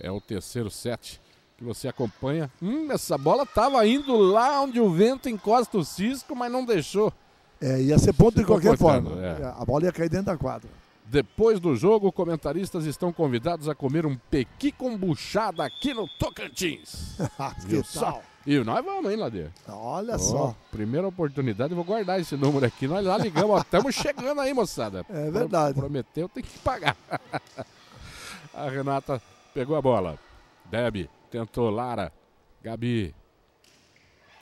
É o terceiro set que você acompanha. Hum, essa bola tava indo lá onde o vento encosta o cisco, mas não deixou. É, ia ser ponto de Ficou qualquer forma. é. A bola ia cair dentro da quadra. Depois do jogo, comentaristas estão convidados a comer um pequi com buchada aqui no Tocantins. [LAUGHS] que Viu só? tal? E nós vamos, hein, Ladeira? Olha Ó, só. Primeira oportunidade, eu vou guardar esse número aqui. Nós lá ligamos, estamos chegando aí, moçada. É verdade. Pro- Prometeu, tem que pagar. [LAUGHS] a Renata pegou a bola. Deb tentou, Lara, Gabi.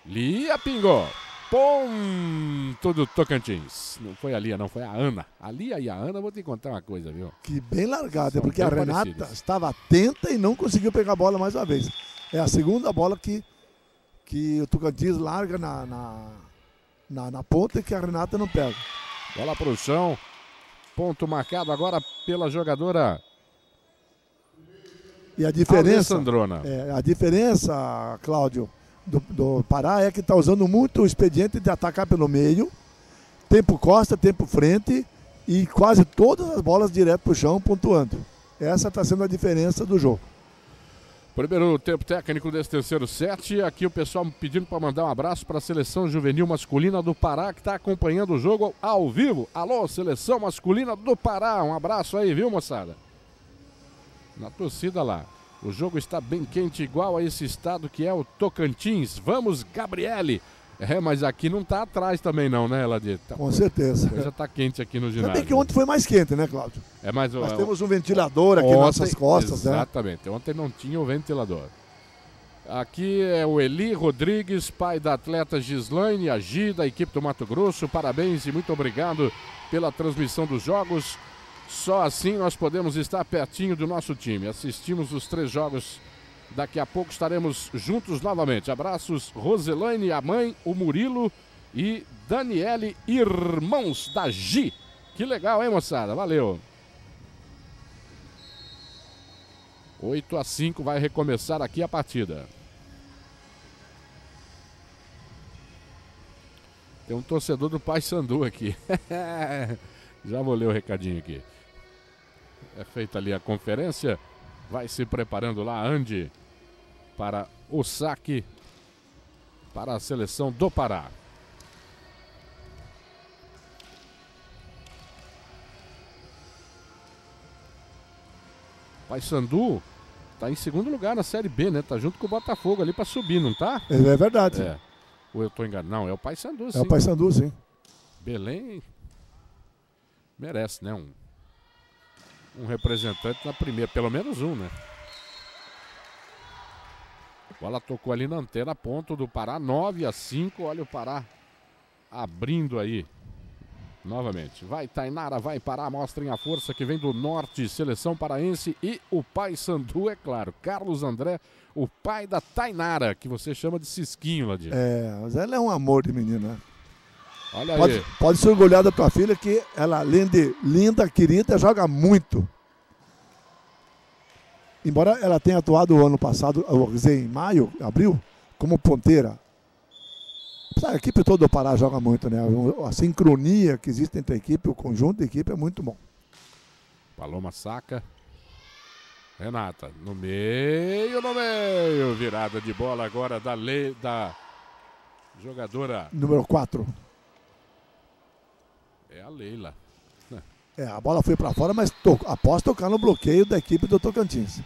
Lia pingou. Ponto do Tocantins. Não foi a Lia, não, foi a Ana. A Lia e a Ana, vou te contar uma coisa, viu? Que bem largada, São porque a Renata parecidas. estava atenta e não conseguiu pegar a bola mais uma vez. É a segunda bola que, que o Tocantins larga na, na, na, na ponta e que a Renata não pega. Bola pro chão. Ponto marcado agora pela jogadora E a diferença. Alessandrona. É, a diferença, Cláudio, do, do Pará é que está usando muito o expediente de atacar pelo meio, tempo costa, tempo frente e quase todas as bolas direto para o chão, pontuando. Essa está sendo a diferença do jogo. Primeiro tempo técnico desse terceiro set. Aqui o pessoal pedindo para mandar um abraço para a seleção juvenil masculina do Pará que está acompanhando o jogo ao vivo. Alô, seleção masculina do Pará. Um abraço aí, viu, moçada? Na torcida lá. O jogo está bem quente, igual a esse estado que é o Tocantins. Vamos, Gabriele. É, mas aqui não tá atrás também não, né, Ladir? Tá, Com certeza. a coisa tá quente aqui no ginásio. bem que ontem foi mais quente, né, Cláudio? É mais o- Nós é temos um ventilador aqui nas nossas costas, né? Exatamente. Ontem não tinha o ventilador. Aqui é o Eli Rodrigues, pai da atleta Gislaine Agi, da equipe do Mato Grosso. Parabéns e muito obrigado pela transmissão dos jogos. Só assim nós podemos estar pertinho do nosso time. Assistimos os três jogos. Daqui a pouco estaremos juntos novamente. Abraços, Roselaine, a mãe, o Murilo e Daniele, irmãos da Gi. Que legal, hein, moçada? Valeu. 8 a 5 vai recomeçar aqui a partida. Tem um torcedor do Paysandu aqui. [LAUGHS] Já vou ler o recadinho aqui. É feita ali a conferência. Vai se preparando lá, Andy, para o saque para a seleção do Pará. Paysandu tá em segundo lugar na Série B, né? Tá junto com o Botafogo ali para subir, não tá? É, é verdade. É. Ou eu tô enganado? Não, é o Paysandu, sim. É o Paysandu, sim. Belém merece, né? Um, um representante na primeira, pelo menos um, né? Bola tocou ali na antena, ponto do Pará, 9 a 5. Olha o Pará abrindo aí. Novamente. Vai Tainara, vai Pará, mostrem a força que vem do norte, seleção paraense e o pai Sandu, é claro. Carlos André, o pai da Tainara, que você chama de Cisquinho, Ladir. É, mas ela é um amor de menina. Olha aí. Pode, pode se orgulhar da tua filha que ela, além de linda, querida, joga muito. Embora ela tenha atuado o ano passado, dizer, em maio, abril, como ponteira. A equipe toda do Pará joga muito, né? A sincronia que existe entre a equipe, o conjunto da equipe é muito bom. Paloma saca. Renata, no meio, no meio. Virada de bola agora da lei da jogadora. Número 4. É a Leila. É, a bola foi para fora, mas to após tocar no bloqueio da equipe do Tocantins.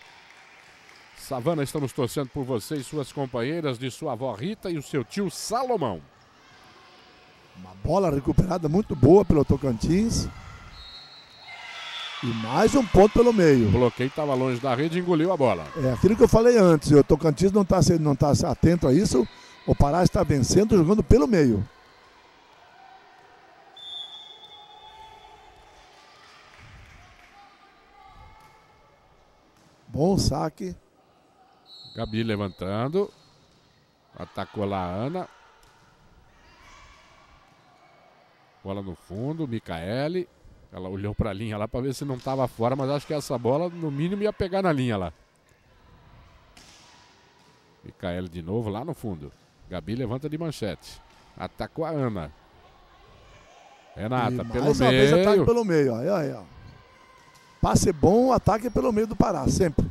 Savana, estamos torcendo por você e suas companheiras, de sua avó Rita e o seu tio Salomão. Uma bola recuperada muito boa pelo Tocantins. E mais um ponto pelo meio. O bloqueio estava longe da rede e engoliu a bola. É aquilo que eu falei antes, o Tocantins não está não tá atento a isso. O Pará está vencendo jogando pelo meio. Bom saque. Gabi levantando. Atacou lá a Ana. Bola no fundo, Micaele. Ela olhou para a linha lá para ver se não estava fora, mas acho que essa bola no mínimo ia pegar na linha lá. Micaele de novo lá no fundo. Gabi levanta de manchete. Atacou a Ana. Renata, E tá pelo mais uma vez ataque meio. pelo meio. Aí, aí, ó. Passe bom, ataque pelo meio do Pará, sempre.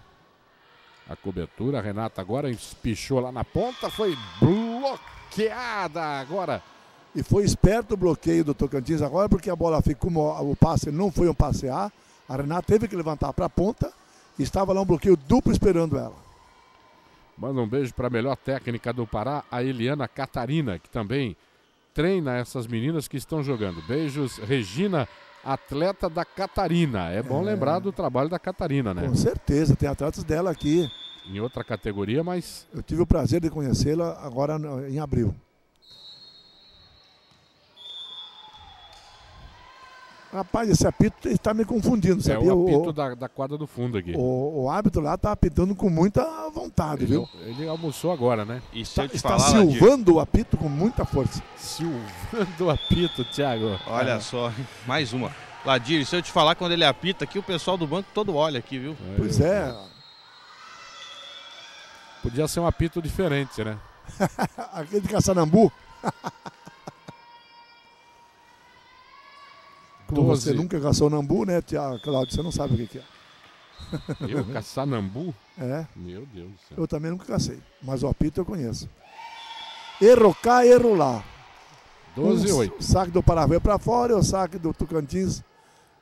A cobertura, a Renata agora espichou lá na ponta, foi bloqueada agora. E foi esperto o bloqueio do Tocantins agora, porque a bola ficou, o passe não foi um passe A. A Renata teve que levantar para a ponta e estava lá um bloqueio duplo esperando ela. Manda um beijo para a melhor técnica do Pará, a Eliana Catarina, que também treina essas meninas que estão jogando. Beijos, Regina, atleta da Catarina. É bom lembrar do trabalho da Catarina, né? Com certeza, tem atletas dela aqui. Em outra categoria, mas Eu tive o prazer de conhecê-la agora em abril. Rapaz, esse apito está me confundindo, é sabia? o apito o, da, da quadra do fundo aqui. o, o árbitro lá está apitando com muita vontade, Ele, viu? ele almoçou agora, né? E se te está falar, silvando o apito com muita força. Silvando o apito, Thiago. olha só, mais uma. Ladir, se eu te falar quando ele apita aqui, o pessoal do banco todo olha aqui, viu? Pois é, Podia ser um apito diferente, né? [LAUGHS] aquele de Caçanambu. [LAUGHS] Como você Doze. nunca caçou nambu, né, Tiago? Claudio, você não sabe o que que é. [LAUGHS] Eu, Caçanambu? É, Meu Deus do céu. eu também nunca cacei, mas o apito eu conheço. Erro cá, erro lá. 12 e Um 8. saque do Paraguai para fora e o saque do Tocantins,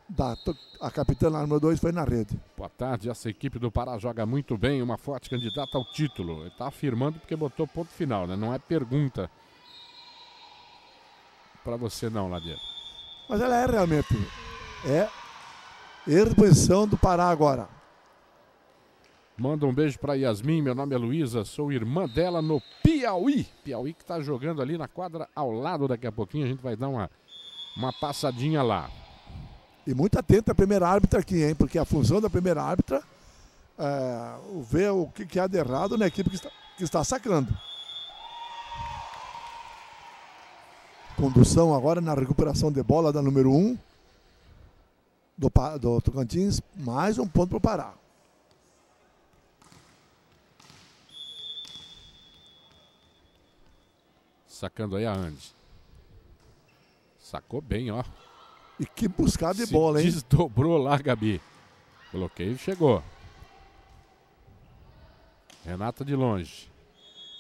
da, a capitã lá número 2 foi na rede. Boa tarde, essa equipe do Pará joga muito bem, uma forte candidata ao título. Ele está afirmando porque botou ponto final, né? Não é pergunta para você não, Ladeira. Mas ela é realmente. É posição do Pará agora. Manda um beijo para Yasmin, meu nome é Luísa, sou irmã dela no Piauí. Piauí que está jogando ali na quadra ao lado daqui a pouquinho, a gente vai dar uma, uma passadinha lá. E muito atento a primeira árbitra aqui, hein? Porque a função da primeira árbitra é ver o que, que há de errado na equipe que está, que está sacando. Condução agora na recuperação de bola da número 1 um, do, do Tocantins. Mais um ponto para o Pará. Sacando aí a Andy. Sacou bem, ó. E que buscada de Se bola, hein? Desdobrou lá, Gabi. Bloqueio chegou. Renata de longe.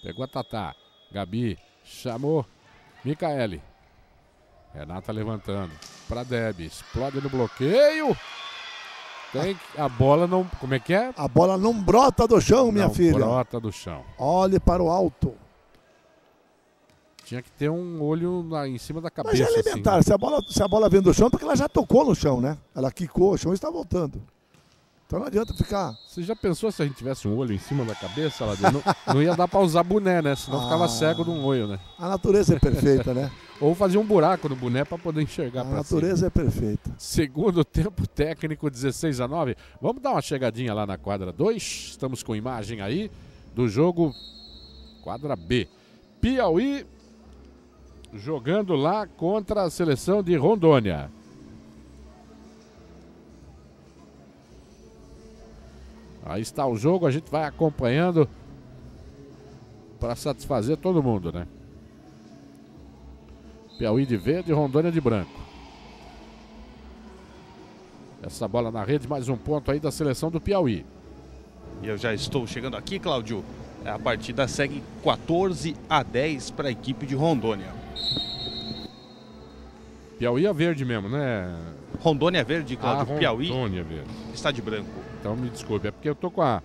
Pegou a Tatá. Gabi chamou. Micaele. Renata levantando. Pra Deb. Explode no bloqueio. Tem que- a bola não. Como é que é? A bola não brota do chão, minha Não filha. Brota do chão. Olhe para o alto. Tinha que ter um olho lá em cima da Mas cabeça. é assim. elementar. Se, a bola, se a bola vem do chão, é porque ela já tocou no chão, né? Ela quicou o chão e está voltando. Então não adianta ficar. Você já pensou se a gente tivesse um olho em cima da cabeça, Não, não ia dar pra usar boné, né? Senão ficava Ah. cego de um olho, né? A natureza é perfeita, né? [LAUGHS] Ou fazer um buraco no boné pra poder enxergar A natureza é perfeita. cima. Segundo tempo técnico, 16 a 9. Vamos dar uma chegadinha lá na quadra 2. Estamos com imagem aí do jogo quadra B. Piauí jogando lá contra a seleção de Rondônia. Aí está o jogo, a gente vai acompanhando para satisfazer todo mundo, né? Piauí de verde, Rondônia de branco. Essa bola na rede, mais um ponto aí da seleção do Piauí. E eu já estou chegando aqui, Cláudio. A partida segue 14 a 10 para a equipe de Rondônia. Piauí é verde mesmo, né? Rondônia é verde, Cláudio. Ah, Piauí Rondônia é verde. está de branco. Então me desculpe, é porque eu tô com a,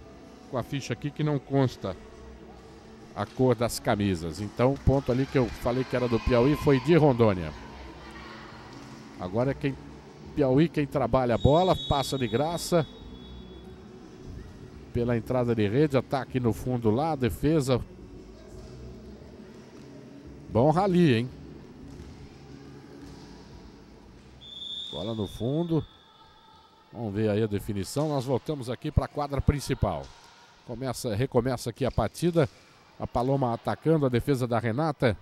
com a ficha aqui que não consta a cor das camisas. Então o ponto ali que eu falei que era do Piauí foi de Rondônia. Agora é quem Piauí quem trabalha a bola, passa de graça. Pela entrada de rede, ataque no fundo lá, defesa. Bom rali, hein? Bola no fundo. Vamos ver aí a definição. Nós voltamos aqui para a quadra principal. Começa, recomeça aqui a partida. A Paloma atacando a defesa da Renata.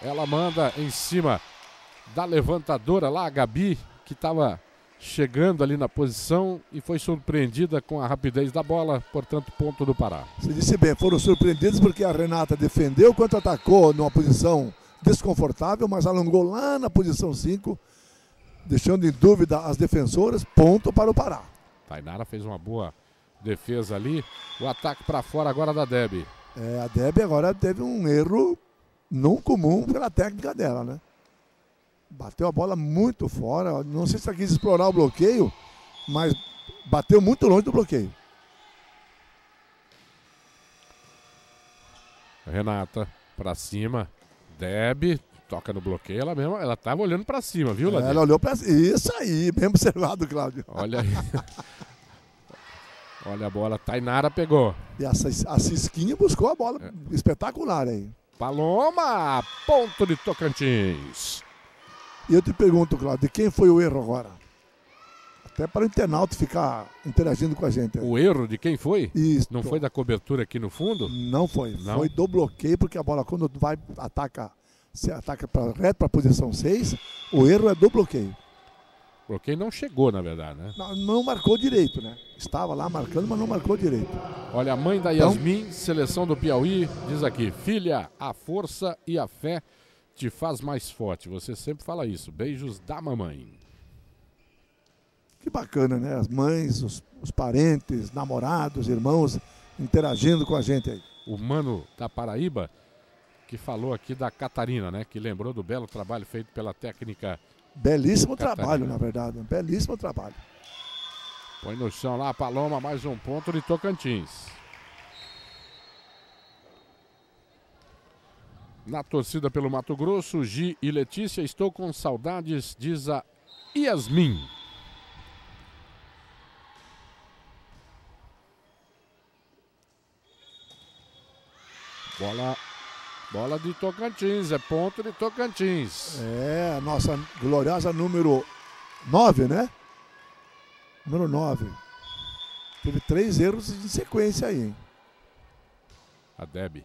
Ela manda em cima da levantadora lá, a Gabi, que estava chegando ali na posição e foi surpreendida com a rapidez da bola, portanto, ponto do Pará. Você disse bem, foram surpreendidos porque a Renata defendeu quanto atacou numa posição desconfortável, mas alongou lá na posição 5, deixando em dúvida as defensoras, ponto para o Pará. Tainara fez uma boa defesa ali. O ataque para fora agora da Deb. É, a Deb agora teve um erro não comum pela técnica dela, né? Bateu a bola muito fora. Não sei se ela quis explorar o bloqueio, mas bateu muito longe do bloqueio. Renata para cima. Deb toca no bloqueio. Ela mesma, ela tava olhando para cima, viu, Ladinho? Ela olhou para Isso aí, bem observado, Cláudio. Olha aí. [LAUGHS] Olha a bola, Tainara pegou. E a, a Cisquinha buscou a bola é. espetacular aí. Paloma, ponto de Tocantins. E eu te pergunto, Cláudio, de quem foi o erro agora? Até para o internauta ficar interagindo com a gente. O erro de quem foi? Isso. Não foi da cobertura aqui no fundo? Não foi. Não. Foi do bloqueio, porque a bola, quando vai, ataca, se ataca pra, reto para a posição 6, o erro é do bloqueio. O bloqueio não chegou, na verdade, né? Não, não, marcou direito, né? Estava lá marcando, mas não marcou direito. Olha, a mãe da então- Yasmin, então, seleção do Piauí, diz aqui: Filha, a força e a fé te faz mais forte. Você sempre fala isso. Beijos da mamãe. Que bacana, né? As mães, os, os parentes, namorados, irmãos interagindo com a gente aí. O mano da Paraíba que falou aqui da Catarina, né? Que lembrou do belo trabalho feito pela técnica. Belíssimo trabalho, na verdade. Um belíssimo trabalho. Põe no chão lá, Paloma, mais um ponto de Tocantins. Na torcida pelo Mato Grosso, Gi e Letícia, estou com saudades, diz a Yasmin. Bola, bola de Tocantins, é ponto de Tocantins. É, a nossa gloriosa número 9, né? Número 9. Teve três erros de sequência aí, hein? A Debbie.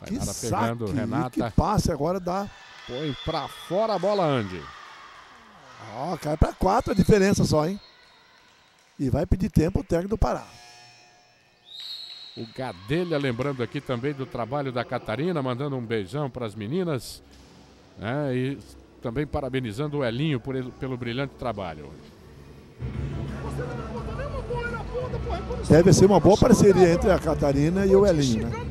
Vai que pegando, saque, Renata. Que passe agora dá. Põe pra fora a bola, Andy. Ó, cai pra quatro a diferença só, hein? E vai pedir tempo o técnico do Pará. O Gadelha lembrando aqui também do trabalho da Catarina, mandando um beijão para as meninas. Né? E também parabenizando o Elinho por ele, pelo brilhante trabalho. Deve ser uma boa parceria entre a Catarina e o Elinho, né?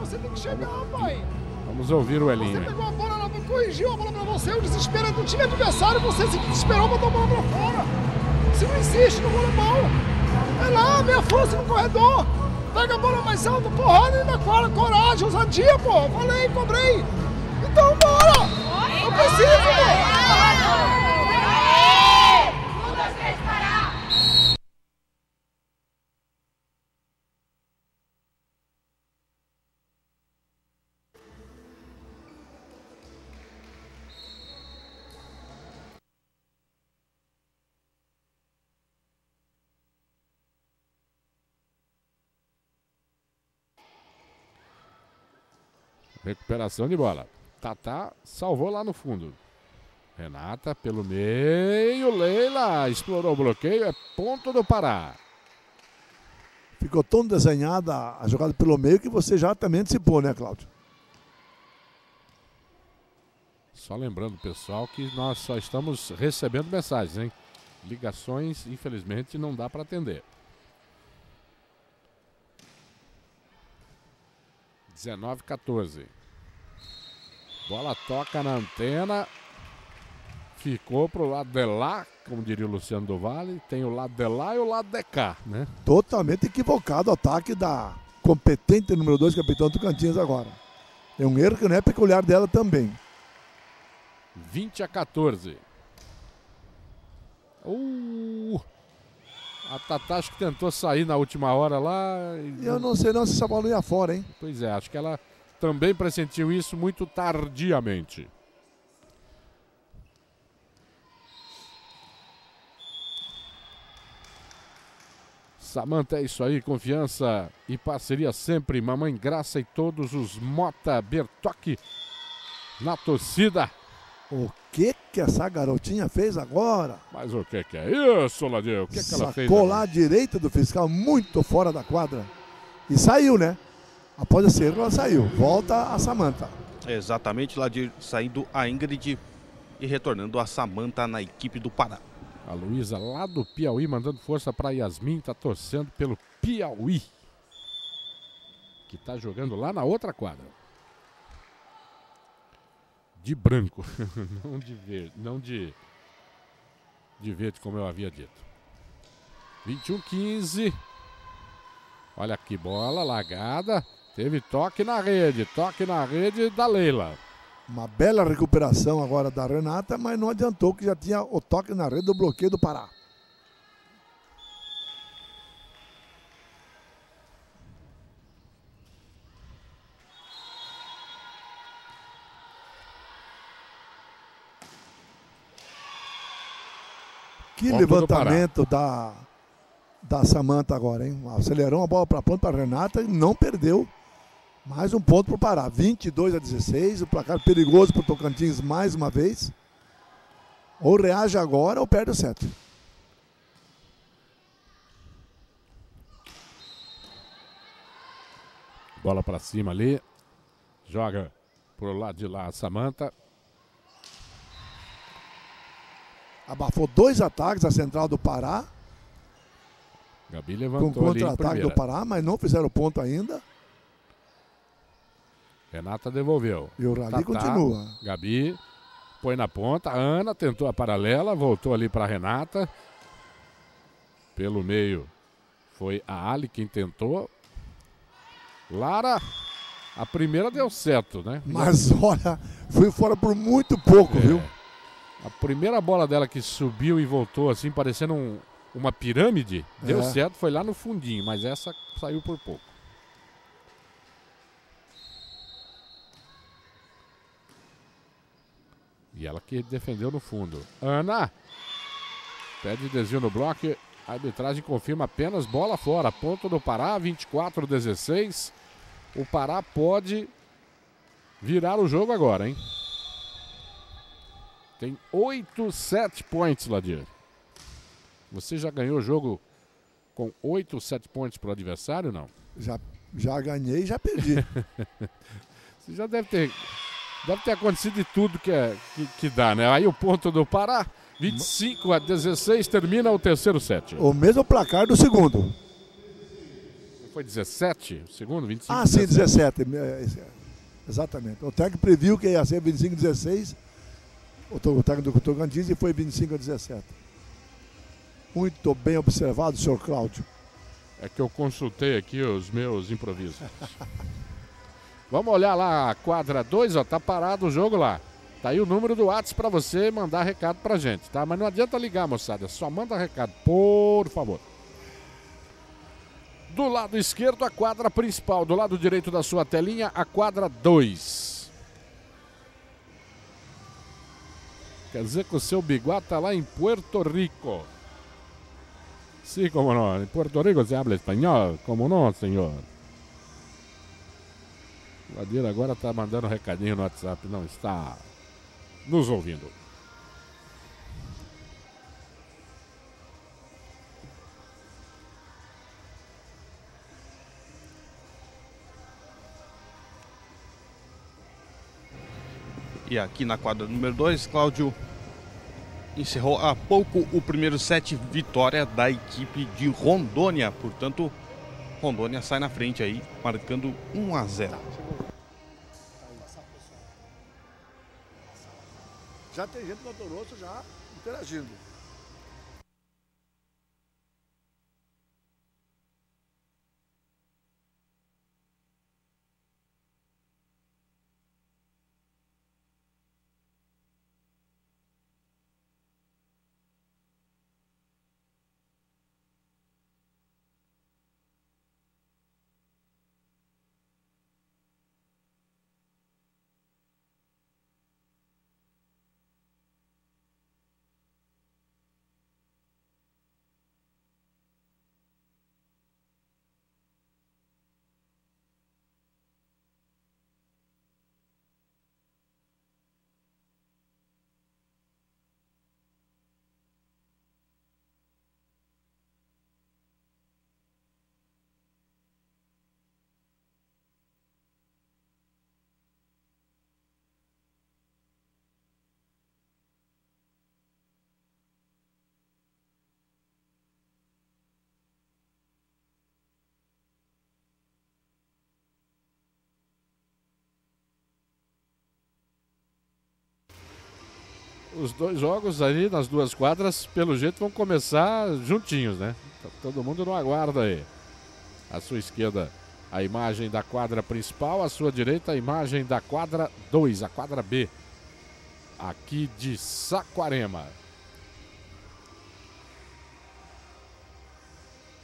Você tem que chegar, pai. Vamos ouvir o Elinho. Você pegou a bola, ela corrigiu a bola pra você, o desespero é do time adversário, você se desesperou, botou a bola pra fora. Você não insiste no voleibol. É lá, minha força no corredor. Pega a bola mais alta, porrada e na quadra, coragem, ousadia, pô. Falei, cobrei. Então bora! Eu preciso, pô! Recuperação de bola. Tatá salvou lá no fundo. Renata pelo meio. Leila explorou o bloqueio. É ponto do Pará. Ficou tão desenhada a jogada pelo meio que você já também antecipou, né, Cláudio? Só lembrando, pessoal, que nós só estamos recebendo mensagens, hein? Ligações, infelizmente, não dá para atender. 19, 14. Bola toca na antena. Ficou pro lado de lá, como diria o Luciano do Vale. Tem o lado de lá e o lado de cá, né? Totalmente equivocado o ataque da competente número 2, capitão do Cantinhas agora. É um erro que não é peculiar dela também. 20 a 14. Uh, a Tatá acho que tentou sair na última hora lá. E... Eu não sei não se essa bola ia fora, hein? Pois é, acho que ela também pressentiu isso muito tardiamente. Samanta, é isso aí, confiança e parceria sempre. Mamãe Graça e todos os Mota Bertoque na torcida. O que que essa garotinha fez agora? Mas o que que é isso, Ladinho? O que que ela fez? Sacou lá à direita do fiscal, muito fora da quadra. E saiu, né? Após esse erro, ela saiu. Volta a Samanta. Exatamente, lá de saindo a Ingrid e retornando a Samanta na equipe do Pará. A Luísa lá do Piauí mandando força para Yasmin, tá torcendo pelo Piauí. Que tá jogando lá na outra quadra. De branco, [LAUGHS] não de verde, não de de verde como eu havia dito. 21 15. Olha que bola largada. Teve toque na rede, toque na rede da Leila. Uma bela recuperação agora da Renata, mas não adiantou que já tinha o toque na rede do bloqueio do Pará. Que Ponto levantamento da, da Samanta agora, hein? Acelerou a bola para ponta para Renata e não perdeu. Mais um ponto para o Pará. 22 a 16. O placar perigoso para o Tocantins mais uma vez. Ou reage agora ou perde o set. Bola para cima ali. Joga pro lado de lá a Samanta. Abafou dois ataques a central do Pará. Gabi Com levantou em contra-ataque do Pará, mas não fizeram ponto ainda. Renata devolveu. E o rally Tatá, continua. Gabi põe na ponta. A Ana tentou a paralela, voltou ali para Renata. Pelo meio foi a Ali quem tentou. Lara, a primeira deu certo, né? Mas olha, foi fora por muito pouco, É. viu? A primeira bola dela que subiu e voltou assim, parecendo um- uma pirâmide, deu É. certo, foi lá no fundinho, mas essa saiu por pouco. E ela que defendeu no fundo. Ana pede desvio no bloco. A arbitragem confirma apenas bola fora. Ponto do Pará, 24 16. O Pará pode virar o jogo agora, hein? Tem 8 set points, Ladir. Você já ganhou o jogo com 8 set points para o adversário, não? Já, já ganhei e já perdi. [LAUGHS] Você já deve ter. Deve ter acontecido de tudo que, é, que, que dá, né? Aí o ponto do Pará, 25 a 16, termina o terceiro set. o mesmo placar do segundo. Foi 17? O segundo, 25 Ah, sim, 17. é, é, Exatamente. O técnico previu que ia ser 25 a 16. O to- o técnico do Tocantins e foi 25 a 17. Muito bem observado, senhor Cláudio. É que eu consultei aqui os meus improvisos. [LAUGHS] Vamos olhar lá quadra 2, ó, tá parado o jogo lá. Tá aí o número do WhatsApp para você mandar recado pra gente, tá? Mas não adianta ligar, moçada, só manda recado, por favor. Do lado esquerdo, a quadra principal. Do lado direito da sua telinha, a quadra 2. Quer dizer que o seu biguá tá lá em Puerto Rico. Sí, como no. En Puerto Rico se habla espanhol. Como não, senhor? Ladeira agora está mandando um recadinho no WhatsApp. Não está nos ouvindo. E aqui na quadra número 2, Cláudio encerrou há pouco o primeiro set vitória da equipe de Rondônia. Portanto, Rondônia sai na frente aí, marcando 1 a 0. Já tem gente do Mato Grosso já interagindo. Os dois jogos ali nas duas quadras, pelo jeito, vão começar juntinhos, né? Então, todo mundo não aguarda aí. À sua esquerda, a imagem da quadra principal, à sua direita, a imagem da quadra 2, a quadra B, aqui de Saquarema.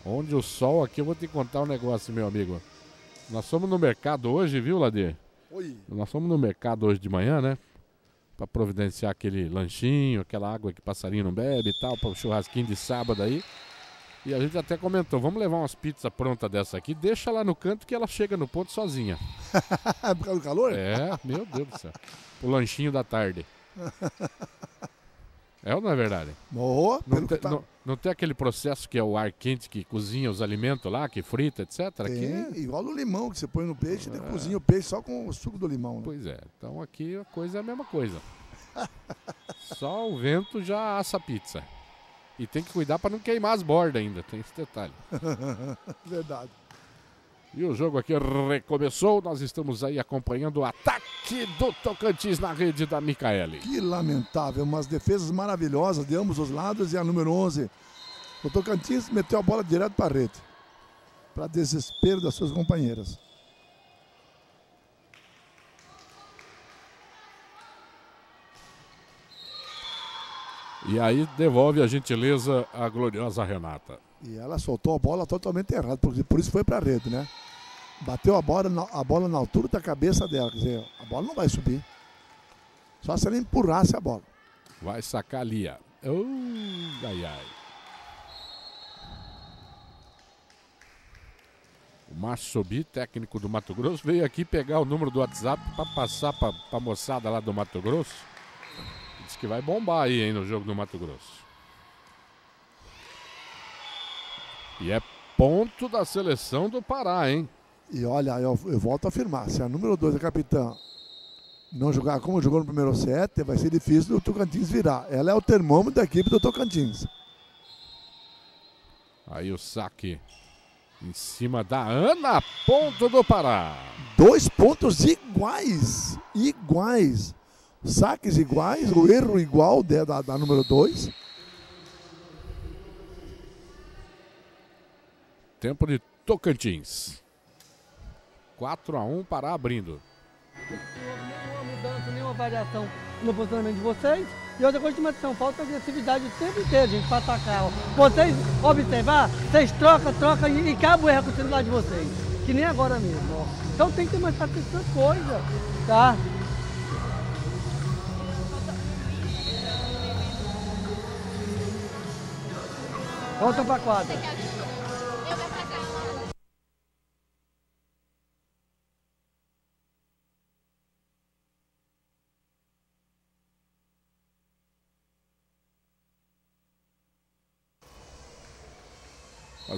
Onde o sol aqui, eu vou te contar um negócio, meu amigo. Nós somos no mercado hoje, viu, Ladir? Oi. Nós fomos no mercado hoje de manhã, né? Pra providenciar aquele lanchinho, aquela água que passarinho não bebe e tal, para o churrasquinho de sábado aí. E a gente até comentou, vamos levar umas pizzas prontas dessa aqui, deixa lá no canto que ela chega no ponto sozinha. [LAUGHS] Por causa do calor? É, meu Deus do céu. O lanchinho da tarde. [LAUGHS] É ou não é verdade? Boa, Não, te- tá- não- não tem aquele processo que é o ar quente que cozinha os alimentos lá, que frita, etc. Aqui Tem, é- igual o limão que você põe no peixe, e cozinha o peixe só com o suco do limão. Né? Pois é, então aqui a coisa é a mesma coisa. [LAUGHS] Só o vento já assa a pizza. E tem que cuidar para não queimar as bordas ainda, tem esse detalhe. [LAUGHS] Verdade. E o jogo aqui recomeçou, nós estamos aí acompanhando o ataque do Tocantins na rede da Micaele. Que lamentável, umas defesas maravilhosas de ambos os lados e a número 11. O Tocantins meteu a bola direto para a rede. Para desespero das suas companheiras. E aí devolve a gentileza a gloriosa Renata. E ela soltou a bola totalmente errada, porque por isso foi para a rede, né? Bateu a bola, na, a bola na altura da cabeça dela. Quer dizer, a bola não vai subir. Só se ela empurrasse a bola. Vai sacar Lia. Uh, ai, ai. O Márcio Sobi, técnico do Mato Grosso, veio aqui pegar o número do WhatsApp para passar para a moçada lá do Mato Grosso. Diz que vai bombar aí, hein, no jogo do Mato Grosso. E é ponto da seleção do Pará, hein? E olha, eu, eu volto a afirmar, se a número 2, a capitã, não jogar como jogou no primeiro set, vai ser difícil do Tocantins virar. Ela é o termômetro da equipe do Tocantins. Aí o saque em cima da Ana, ponto do Pará. Dois pontos iguais. Iguais. Saques iguais, o erro igual da, da, da número 2. Tempo de Tocantins. 4 a 1 Pará abrindo. Nenhuma mudança, nenhuma variação no posicionamento de vocês. E outra coisa chama atenção, falta agressividade o tempo inteiro, gente, para atacar. Vocês observar, vocês trocam, trocam e, e o erro acontecendo lá de vocês. Que nem agora mesmo, ó. Então tem que ter mais paciência com coisa, tá? Volta pra quadra.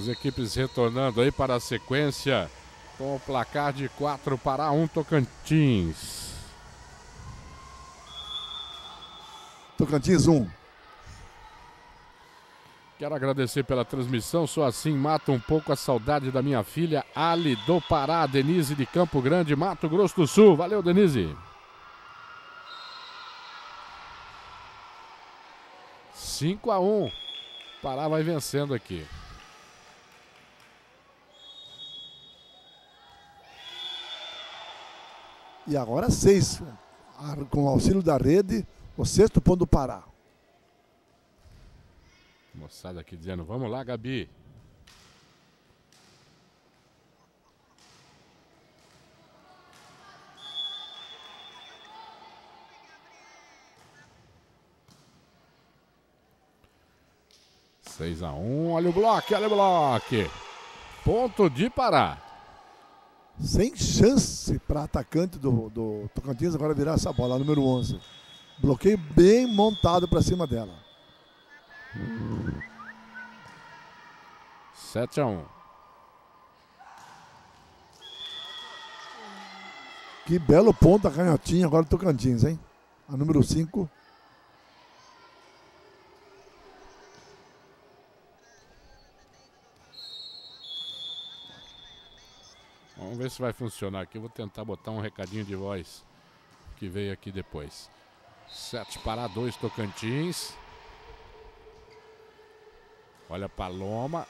As equipes retornando aí para a sequência com o placar de 4 para 1 Tocantins. Tocantins 1. Quero agradecer pela transmissão, só assim mato um pouco a saudade da minha filha Ali do Pará, Denise de Campo Grande, Mato Grosso do Sul. Valeu, Denise. 5 a 1 Pará vai vencendo aqui. E agora seis. Com o auxílio da rede, o sexto ponto do Pará. Moçada aqui dizendo, vamos lá, Gabi. Seis a um, olha o bloco, olha o bloco. Ponto de Pará. Sem chance para atacante do, do Tocantins agora virar essa bola, número 11. Bloqueio bem montado para cima dela. 7 a 1. Que belo ponto a canhotinha agora do Tocantins, hein? A número 5. Ver se vai funcionar aqui. Eu vou tentar botar um recadinho de voz que veio aqui depois. Sete para dois Tocantins. Olha Paloma.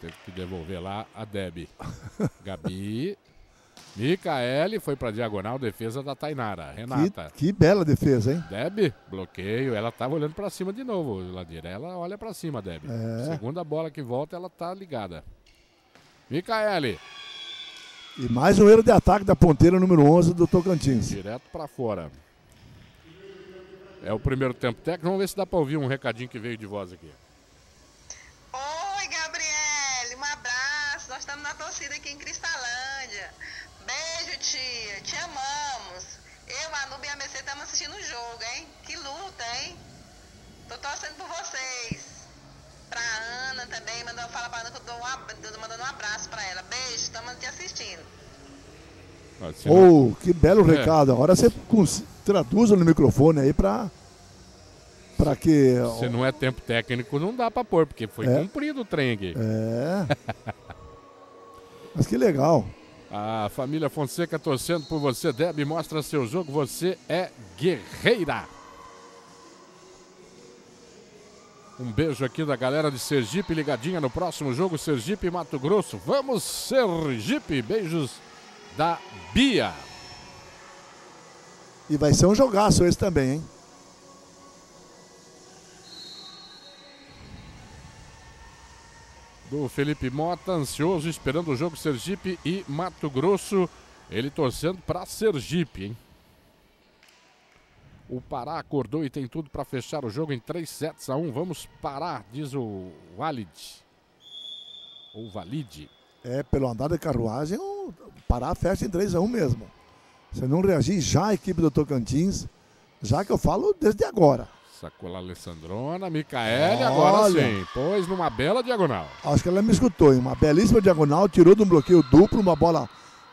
Teve que devolver lá a Deb. [LAUGHS] Gabi. Micaele foi para diagonal, defesa da Tainara. Renata. Que, que bela defesa, hein? Deb, bloqueio. Ela estava olhando para cima de novo, Ladeira. Ela olha para cima, Deb. É. Segunda bola que volta, ela tá ligada. Micaele, E mais um erro de ataque da ponteira número 11 do Tocantins. direto para fora. É o primeiro tempo técnico. Vamos ver se dá para ouvir um recadinho que veio de voz aqui. MC estamos assistindo o jogo, hein? Que luta, hein? Tô torcendo por vocês. Pra Ana também, mandando fala pra Ana que eu tô um mandando um abraço pra ela. Beijo, estamos te assistindo. Oh, que belo É. recado. Agora você cons- traduz no microfone aí pra, pra que. Se não é tempo técnico, não dá pra pôr, porque foi É. cumprido o trem aqui. É. [LAUGHS] Mas que legal. A família Fonseca torcendo por você. Deb, mostra seu jogo. Você é guerreira. Um beijo aqui da galera de Sergipe, ligadinha no próximo jogo, Sergipe Mato Grosso. Vamos, Sergipe! Beijos da Bia. E vai ser um jogaço esse também, hein? Do Felipe Mota, ansioso, esperando o jogo Sergipe e Mato Grosso. Ele torcendo para Sergipe, hein? O Pará acordou e tem tudo para fechar o jogo em 3 sets a 1. Vamos parar, diz o Walid. Ou Valide. É, pelo andar da carruagem, o Pará fecha em 3x1 mesmo. Se não reagir já a equipe do Tocantins, já que eu falo desde agora. Sacou a Alessandrona, Micaele, agora Olha. sim. Pôs numa bela diagonal. Acho que ela me escutou, hein? Uma belíssima diagonal, tirou de um bloqueio duplo, uma bola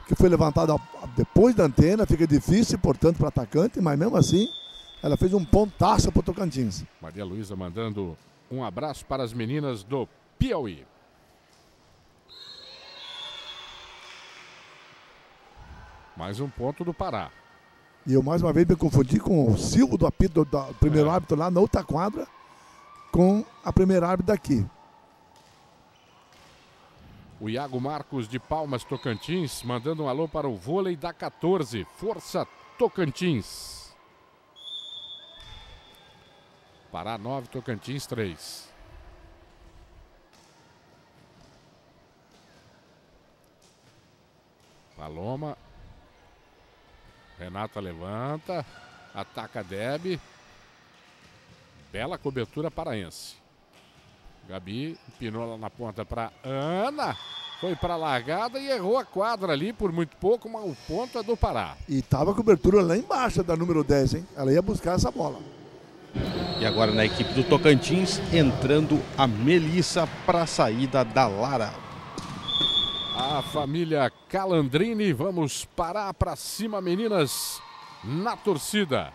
que foi levantada depois da antena, fica difícil, portanto, para o atacante, mas mesmo assim, ela fez um pontaço para o Tocantins. Maria Luísa mandando um abraço para as meninas do Piauí. Mais um ponto do Pará. E eu mais uma vez me confundi com o Silvio do apito do, do primeiro É. árbitro lá na outra quadra com a primeira árbitra daqui. O Iago Marcos de Palmas Tocantins mandando um alô para o vôlei da 14. Força Tocantins. Pará 9, Tocantins 3. Paloma. Renata levanta. Ataca Deb. Bela cobertura paraense. Gabi empinou lá na ponta para Ana. Foi para a largada e errou a quadra ali por muito pouco, mas o ponto é do Pará. E tava a cobertura lá embaixo da número 10, hein? Ela ia buscar essa bola. E agora na equipe do Tocantins, entrando a Melissa para a saída da Lara. A família Calandrini, vamos parar para cima, meninas, na torcida.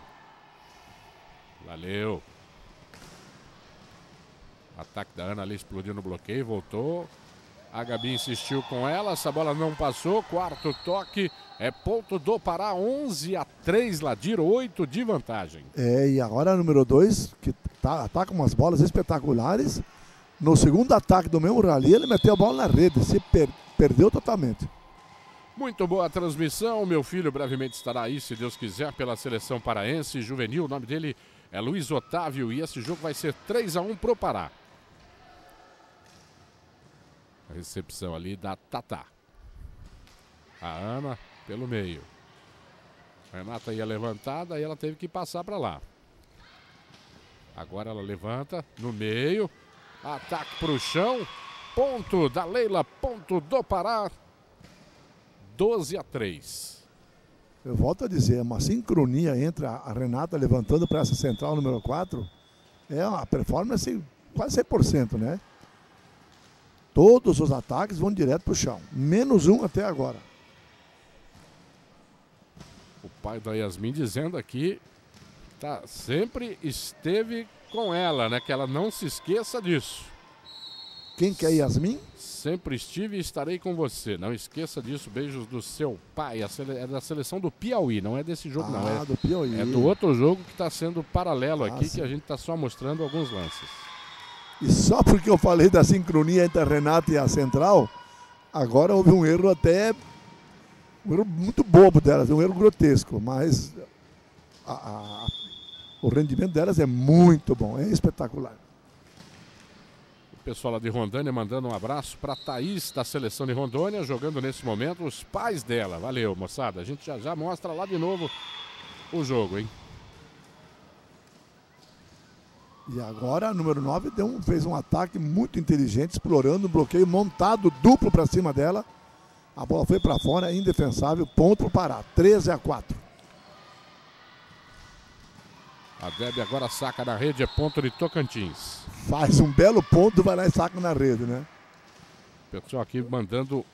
Valeu. Ataque da Ana ali explodiu no bloqueio, voltou. A Gabi insistiu com ela, essa bola não passou. Quarto toque, é ponto do Pará, 11 a 3, Ladir, 8 de vantagem. É, e agora número 2, que tá, ataca umas bolas espetaculares. No segundo ataque do mesmo rally, ele meteu a bola na rede, se per- perdeu totalmente. Muito boa transmissão. Meu filho brevemente estará aí, se Deus quiser, pela seleção paraense juvenil. O nome dele é Luiz Otávio e esse jogo vai ser 3 a 1 pro Pará. A recepção ali da Tatá. A Ana pelo meio. A Renata ia levantada e ela teve que passar para lá. Agora ela levanta no meio. Ataque para o chão. Ponto da Leila, ponto do Pará. 12 a 3. Eu volto a dizer, uma sincronia entre a, Renata levantando para essa central número 4 é uma performance quase 100%, né? Todos os ataques vão direto para o chão. Menos um até agora. O pai da Yasmin dizendo aqui tá sempre esteve com ela, né? Que ela não se esqueça disso. Quem que é Yasmin? Sempre estive e estarei com você. Não esqueça disso. Beijos do seu pai. É da seleção do Piauí, não é desse jogo, não. Ah, É, do Piauí. é do outro jogo que está sendo paralelo Ah, aqui, sim. que a gente está só mostrando alguns lances. E só porque eu falei da sincronia entre a Renata e a Central, agora houve um erro até. Um erro muito bobo delas, um erro grotesco, mas a- a- o rendimento delas é muito bom, é espetacular. Pessoal lá de Rondônia mandando um abraço para Thaís da seleção de Rondônia, jogando nesse momento os pais dela. Valeu, moçada. A gente já já mostra lá de novo o jogo, hein? E agora número 9 deu um- fez um ataque muito inteligente, explorando um bloqueio montado duplo para cima dela. A bola foi para fora, indefensável, ponto para Pará, 13 a 4. A Deb agora saca na rede, é ponto de Tocantins. Faz um belo ponto, vai lá e saca na rede, né? Pessoal aqui mandando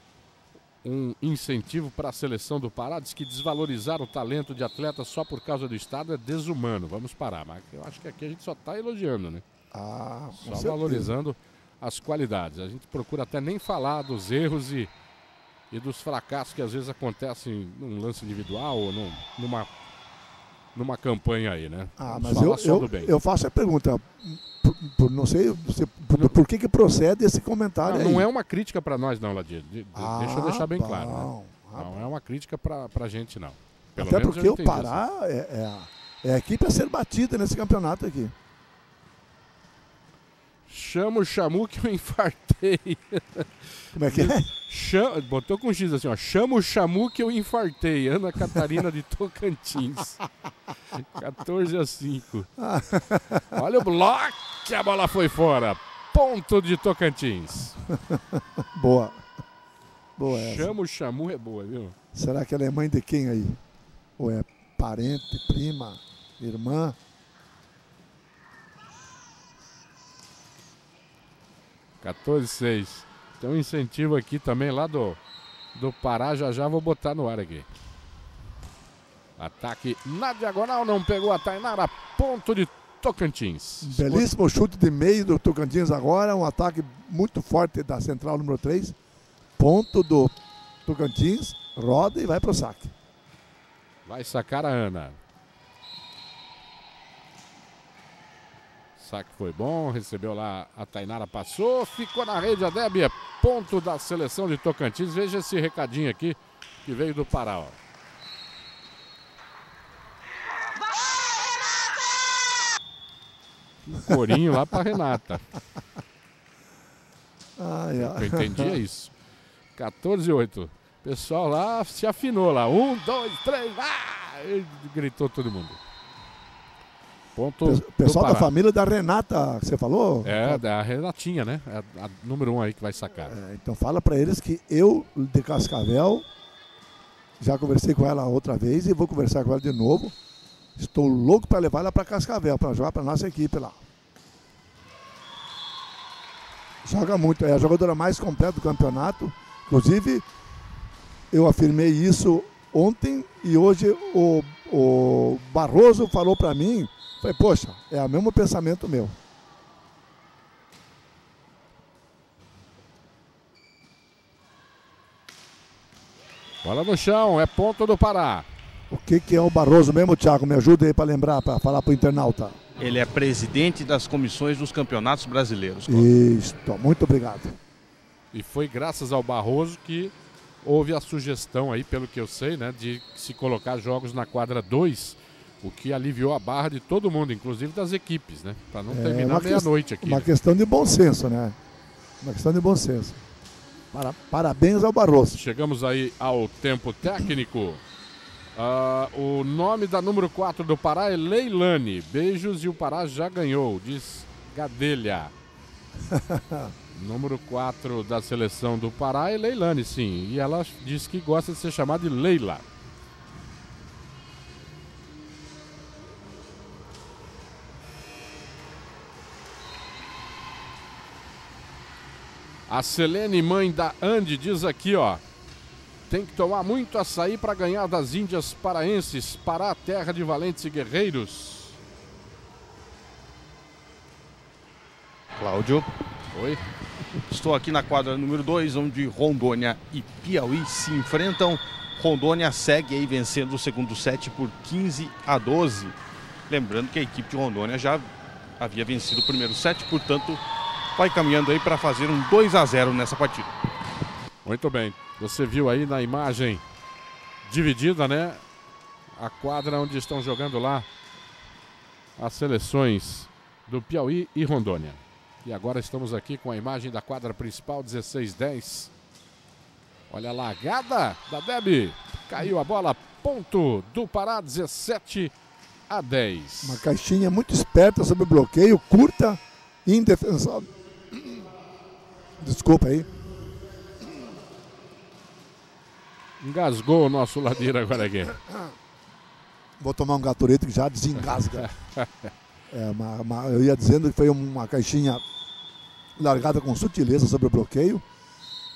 um incentivo para a seleção do Pará. Diz que desvalorizar o talento de atleta só por causa do Estado é desumano. Vamos parar. Mas eu acho que aqui a gente só está elogiando, né? Ah, Só certeza. valorizando as qualidades. A gente procura até nem falar dos erros e, e dos fracassos que às vezes acontecem num lance individual ou num- numa, numa campanha aí, né? Ah, Vamos mas eu, só eu, eu faço a pergunta, por, por- não sei se- por, por que, que procede esse comentário Não, aí? não é uma crítica para nós, não, Ladir. De- de- Ah, deixa eu deixar bem bom. claro. Né? Ah, Não é uma crítica para a gente, não. Pelo Até menos porque o entendi assim. Pará é, é a, é a equipe a ser batida nesse campeonato aqui. Chama o Chamu que eu infartei. Como é que é? Chama, botou com X assim, ó. Chama o Chamu que eu infartei. Ana Catarina de Tocantins. 14 a 5. Olha o bloco, a bola foi fora. Ponto de Tocantins. Boa. Boa essa. Chama o Chamu é boa, viu? Será que ela é mãe de quem aí? Ou é parente, prima, irmã? A 14 6. Tem um incentivo aqui também lá do, do Pará. Já já vou botar no ar aqui. Ataque na diagonal, não pegou a Tainara. Ponto de Tocantins. Belíssimo chute de meio do Tocantins agora, um ataque muito forte da central número 3. Ponto do Tocantins, roda e vai pro saque. Vai sacar a Ana. Saque foi bom, recebeu lá a Tainara, passou, ficou na rede a é ponto da seleção de Tocantins. Veja esse recadinho aqui que veio do Pará. Ó. Um corinho lá para Renata. Ai, ai. Eu entendi é isso. 14 e 8. Pessoal lá se afinou lá. Um, dois, três. Ah! E gritou todo mundo. Ponto. Do Pessoal da família da Renata, que você falou? É, da Renatinha, né? É a, a número um aí que vai sacar. É, então fala pra eles que eu, de Cascavel, já conversei com ela outra vez e vou conversar com ela de novo. Estou louco para levar ela para Cascavel, para jogar para nossa equipe lá. Joga muito, é a jogadora mais completa do campeonato. Inclusive, eu afirmei isso ontem e hoje o, o Barroso falou para mim, falei, poxa, é o mesmo pensamento meu. Bola no chão, é ponto do Pará. O que, que é o Barroso mesmo, Thiago? Me ajuda aí para lembrar, para falar para o internauta. Ele é presidente das comissões dos campeonatos brasileiros. Isso, muito obrigado. E foi graças ao Barroso que houve a sugestão aí, pelo que eu sei, né, de se colocar jogos na quadra 2, o que aliviou a barra de todo mundo, inclusive das equipes, né? Para não É terminar meia-noite aqui. Uma né? questão de bom senso, né? Uma questão de bom senso. Para- parabéns ao Barroso. Chegamos aí ao tempo técnico. Ah, o nome da número 4 do Pará é Leilane. Beijos e o Pará já ganhou, diz Gadelha. [LAUGHS] número 4 da seleção do Pará é Leilane, sim. E ela diz que gosta de ser chamada de Leila. A Selene, mãe da Andy, diz aqui, ó. Tem que tomar muito açaí para ganhar das Índias paraenses, Pará, terra de valentes e guerreiros. Cláudio. Oi. Estou aqui na quadra número 2, onde Rondônia e Piauí se enfrentam. Rondônia segue aí vencendo o segundo set por 15 a 12. Lembrando que a equipe de Rondônia já havia vencido o primeiro set, portanto, vai caminhando aí para fazer um 2 a 0 nessa partida. Muito bem. Você viu aí na imagem dividida, né? A quadra onde estão jogando lá as seleções do Piauí e Rondônia. E agora estamos aqui com a imagem da quadra principal, 16-10. Olha a largada da Deb. Caiu a bola, ponto do Pará, 17 a 10. Uma caixinha muito esperta sobre o bloqueio, curta e indefensável. Desculpa aí. Engasgou o nosso ladeira agora aqui. Vou tomar um gatorito que já desengasga. [LAUGHS] É, uma- uma- eu ia dizendo que foi uma caixinha largada com sutileza sobre o bloqueio,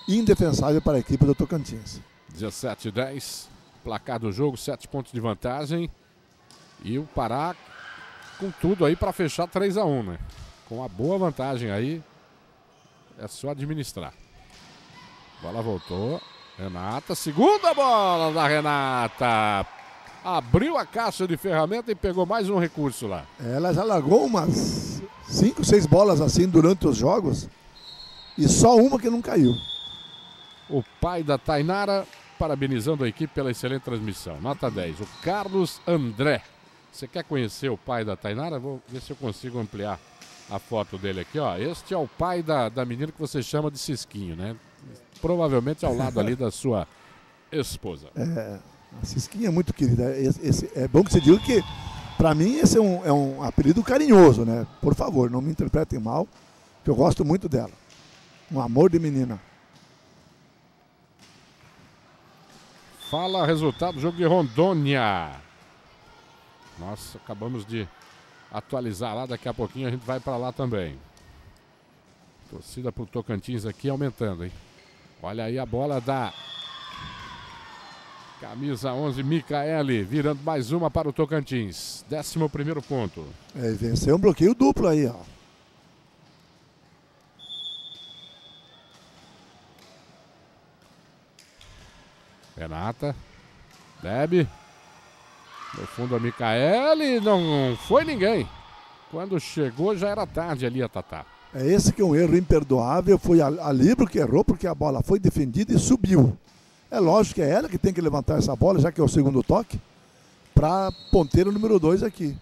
indefensável para a equipe do Tocantins. 17 10. Placar do jogo, 7 pontos de vantagem. E o Pará com tudo aí para fechar 3 a 1 né? Com uma boa vantagem aí. É só administrar. Bola voltou. Renata, segunda bola da Renata. Abriu a caixa de ferramenta e pegou mais um recurso lá. Ela já largou umas 5, 6 bolas assim durante os jogos e só uma que não caiu. O pai da Tainara, parabenizando a equipe pela excelente transmissão. Nota 10. O Carlos André. Você quer conhecer o pai da Tainara? Vou ver se eu consigo ampliar a foto dele aqui. Ó. Este é o pai da, da menina que você chama de Cisquinho, né? Provavelmente ao lado ali da sua esposa. É, a Cisquinha é muito querida. Esse- esse- é bom que você diga que, para mim, esse é um, é um apelido carinhoso, né? Por favor, não me interpretem mal, que eu gosto muito dela. Um amor de menina. Fala resultado do jogo de Rondônia. Nossa, acabamos de atualizar lá. Daqui a pouquinho a gente vai para lá também. Torcida pro Tocantins aqui aumentando, hein? Olha aí a bola da camisa 11, Micaele, virando mais uma para o Tocantins. Décimo primeiro ponto. É, e venceu um bloqueio duplo aí, ó. Renata. Deb. No fundo a Micaele. Não foi ninguém. Quando chegou já era tarde ali a Tatá. É esse que é um erro imperdoável. Foi a, a Libro que errou porque a bola foi defendida e subiu. É lógico que é ela que tem que levantar essa bola, já que é o segundo toque, para ponteiro número 2 aqui.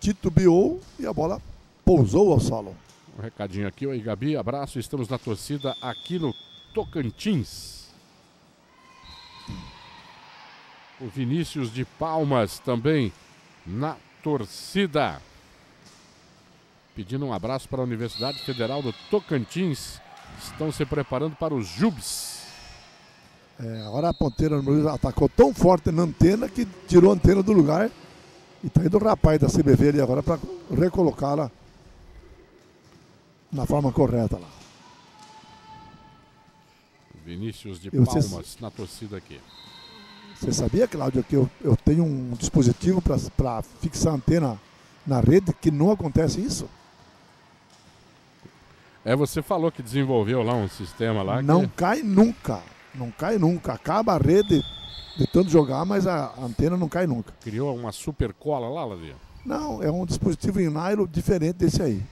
Titubeou e a bola pousou ao solo. Um recadinho aqui, oi Gabi, abraço, estamos na torcida aqui no Tocantins. O Vinícius de Palmas também na torcida. Pedindo um abraço para a Universidade Federal do Tocantins. Estão se preparando para os JUBs. É, agora a ponteira número 2 atacou tão forte na antena que tirou a antena do lugar. E tá indo o rapaz da CBV ali agora para recolocá-la na forma correta lá. Vinícius de Palmas na torcida aqui. Você sabia, Cláudio, que eu, eu tenho um dispositivo para fixar a antena na rede que não acontece isso? É, você falou que desenvolveu lá um sistema lá. não que... cai nunca. Não cai nunca. Acaba a rede de tanto jogar, mas a antena não cai nunca. Criou uma super cola lá, Lavia? Não, é um dispositivo em nylon diferente desse aí.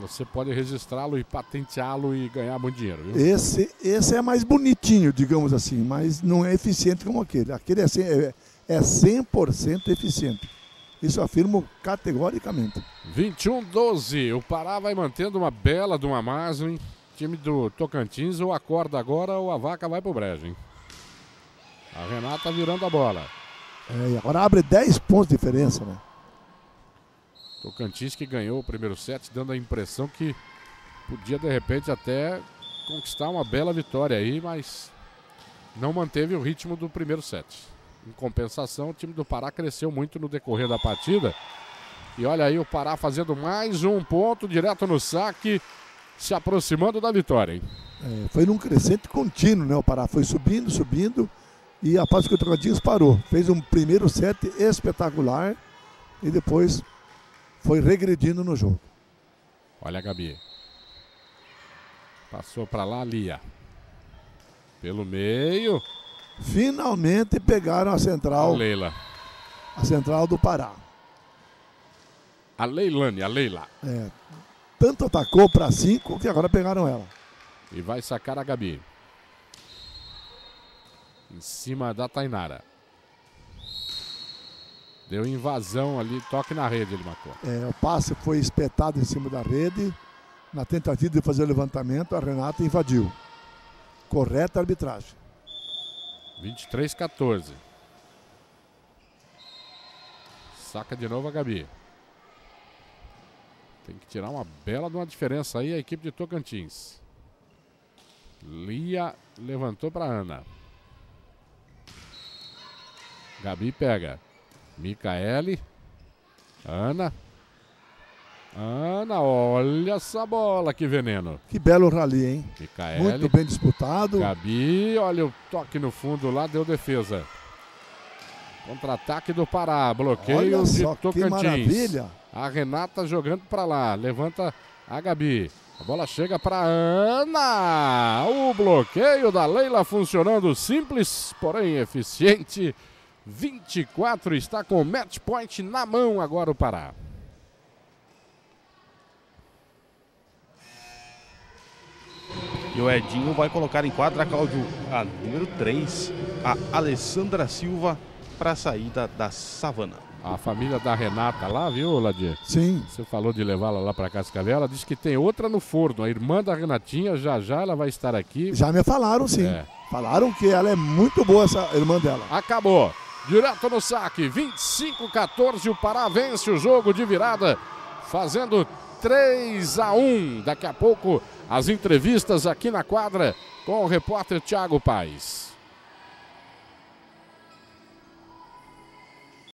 Você pode registrá-lo e patenteá-lo e ganhar muito dinheiro, viu? Esse, esse é mais bonitinho, digamos assim, mas não é eficiente como aquele. Aquele é, cem- é, é 100% eficiente. Isso eu afirmo categoricamente. 21-12. O Pará vai mantendo uma bela de uma margem. Time do Tocantins ou acorda agora ou a vaca vai pro brejo, hein? A Renata virando a bola. É, agora abre 10 pontos de diferença, né? Tocantins que ganhou o primeiro set, dando a impressão que podia de repente até conquistar uma bela vitória aí, mas não manteve o ritmo do primeiro set. Em compensação, o time do Pará cresceu muito no decorrer da partida. E olha aí o Pará fazendo mais um ponto direto no saque, se aproximando da vitória, hein? É, foi num crescente contínuo, né? O Pará foi subindo, subindo e após que o Tocantins parou. Fez um primeiro set espetacular e depois foi regredindo no jogo. Olha a Gabi. Passou para lá, Lia. Pelo meio. Finalmente pegaram a central. A Leila. A central do Pará. A Leilane, a Leila. É, tanto atacou para cinco que agora pegaram ela. E vai sacar a Gabi. Em cima da Tainara. Deu invasão ali, toque na rede, ele marcou. É, o passe foi espetado em cima da rede. Na tentativa de fazer o levantamento, a Renata invadiu. Correta arbitragem. 23 14. Saca de novo a Gabi. Tem que tirar uma bela de uma diferença aí a equipe de Tocantins. Lia levantou para Ana. Gabi pega. Micaele. Ana. Ana, olha essa bola, que veneno. Que belo rally, hein? Micaele. Muito bem disputado. Gabi, olha o toque no fundo lá, deu defesa. Contra-ataque do Pará, bloqueio Olha de só, que Tocantins. maravilha. A Renata jogando para lá, levanta a Gabi. A bola chega para Ana. O bloqueio da Leila funcionando simples, porém eficiente. 24 está com o match point na mão agora o Pará. E o Edinho vai colocar em quadra, Cláudio, a número 3, a Alessandra Silva, para a saída da Savana. A família da Renata lá, viu, Ladir? Sim. Você falou de levá-la lá para Cascavel. Ela disse que tem outra no forno. A irmã da Renatinha, já já ela vai estar aqui. Já me falaram, sim. É. Falaram que ela é muito boa, essa irmã dela. Acabou. Direto no saque. 25-14. O Pará vence o jogo de virada, fazendo 3 a 1. Daqui a pouco, as entrevistas aqui na quadra com o repórter Thiago Paes.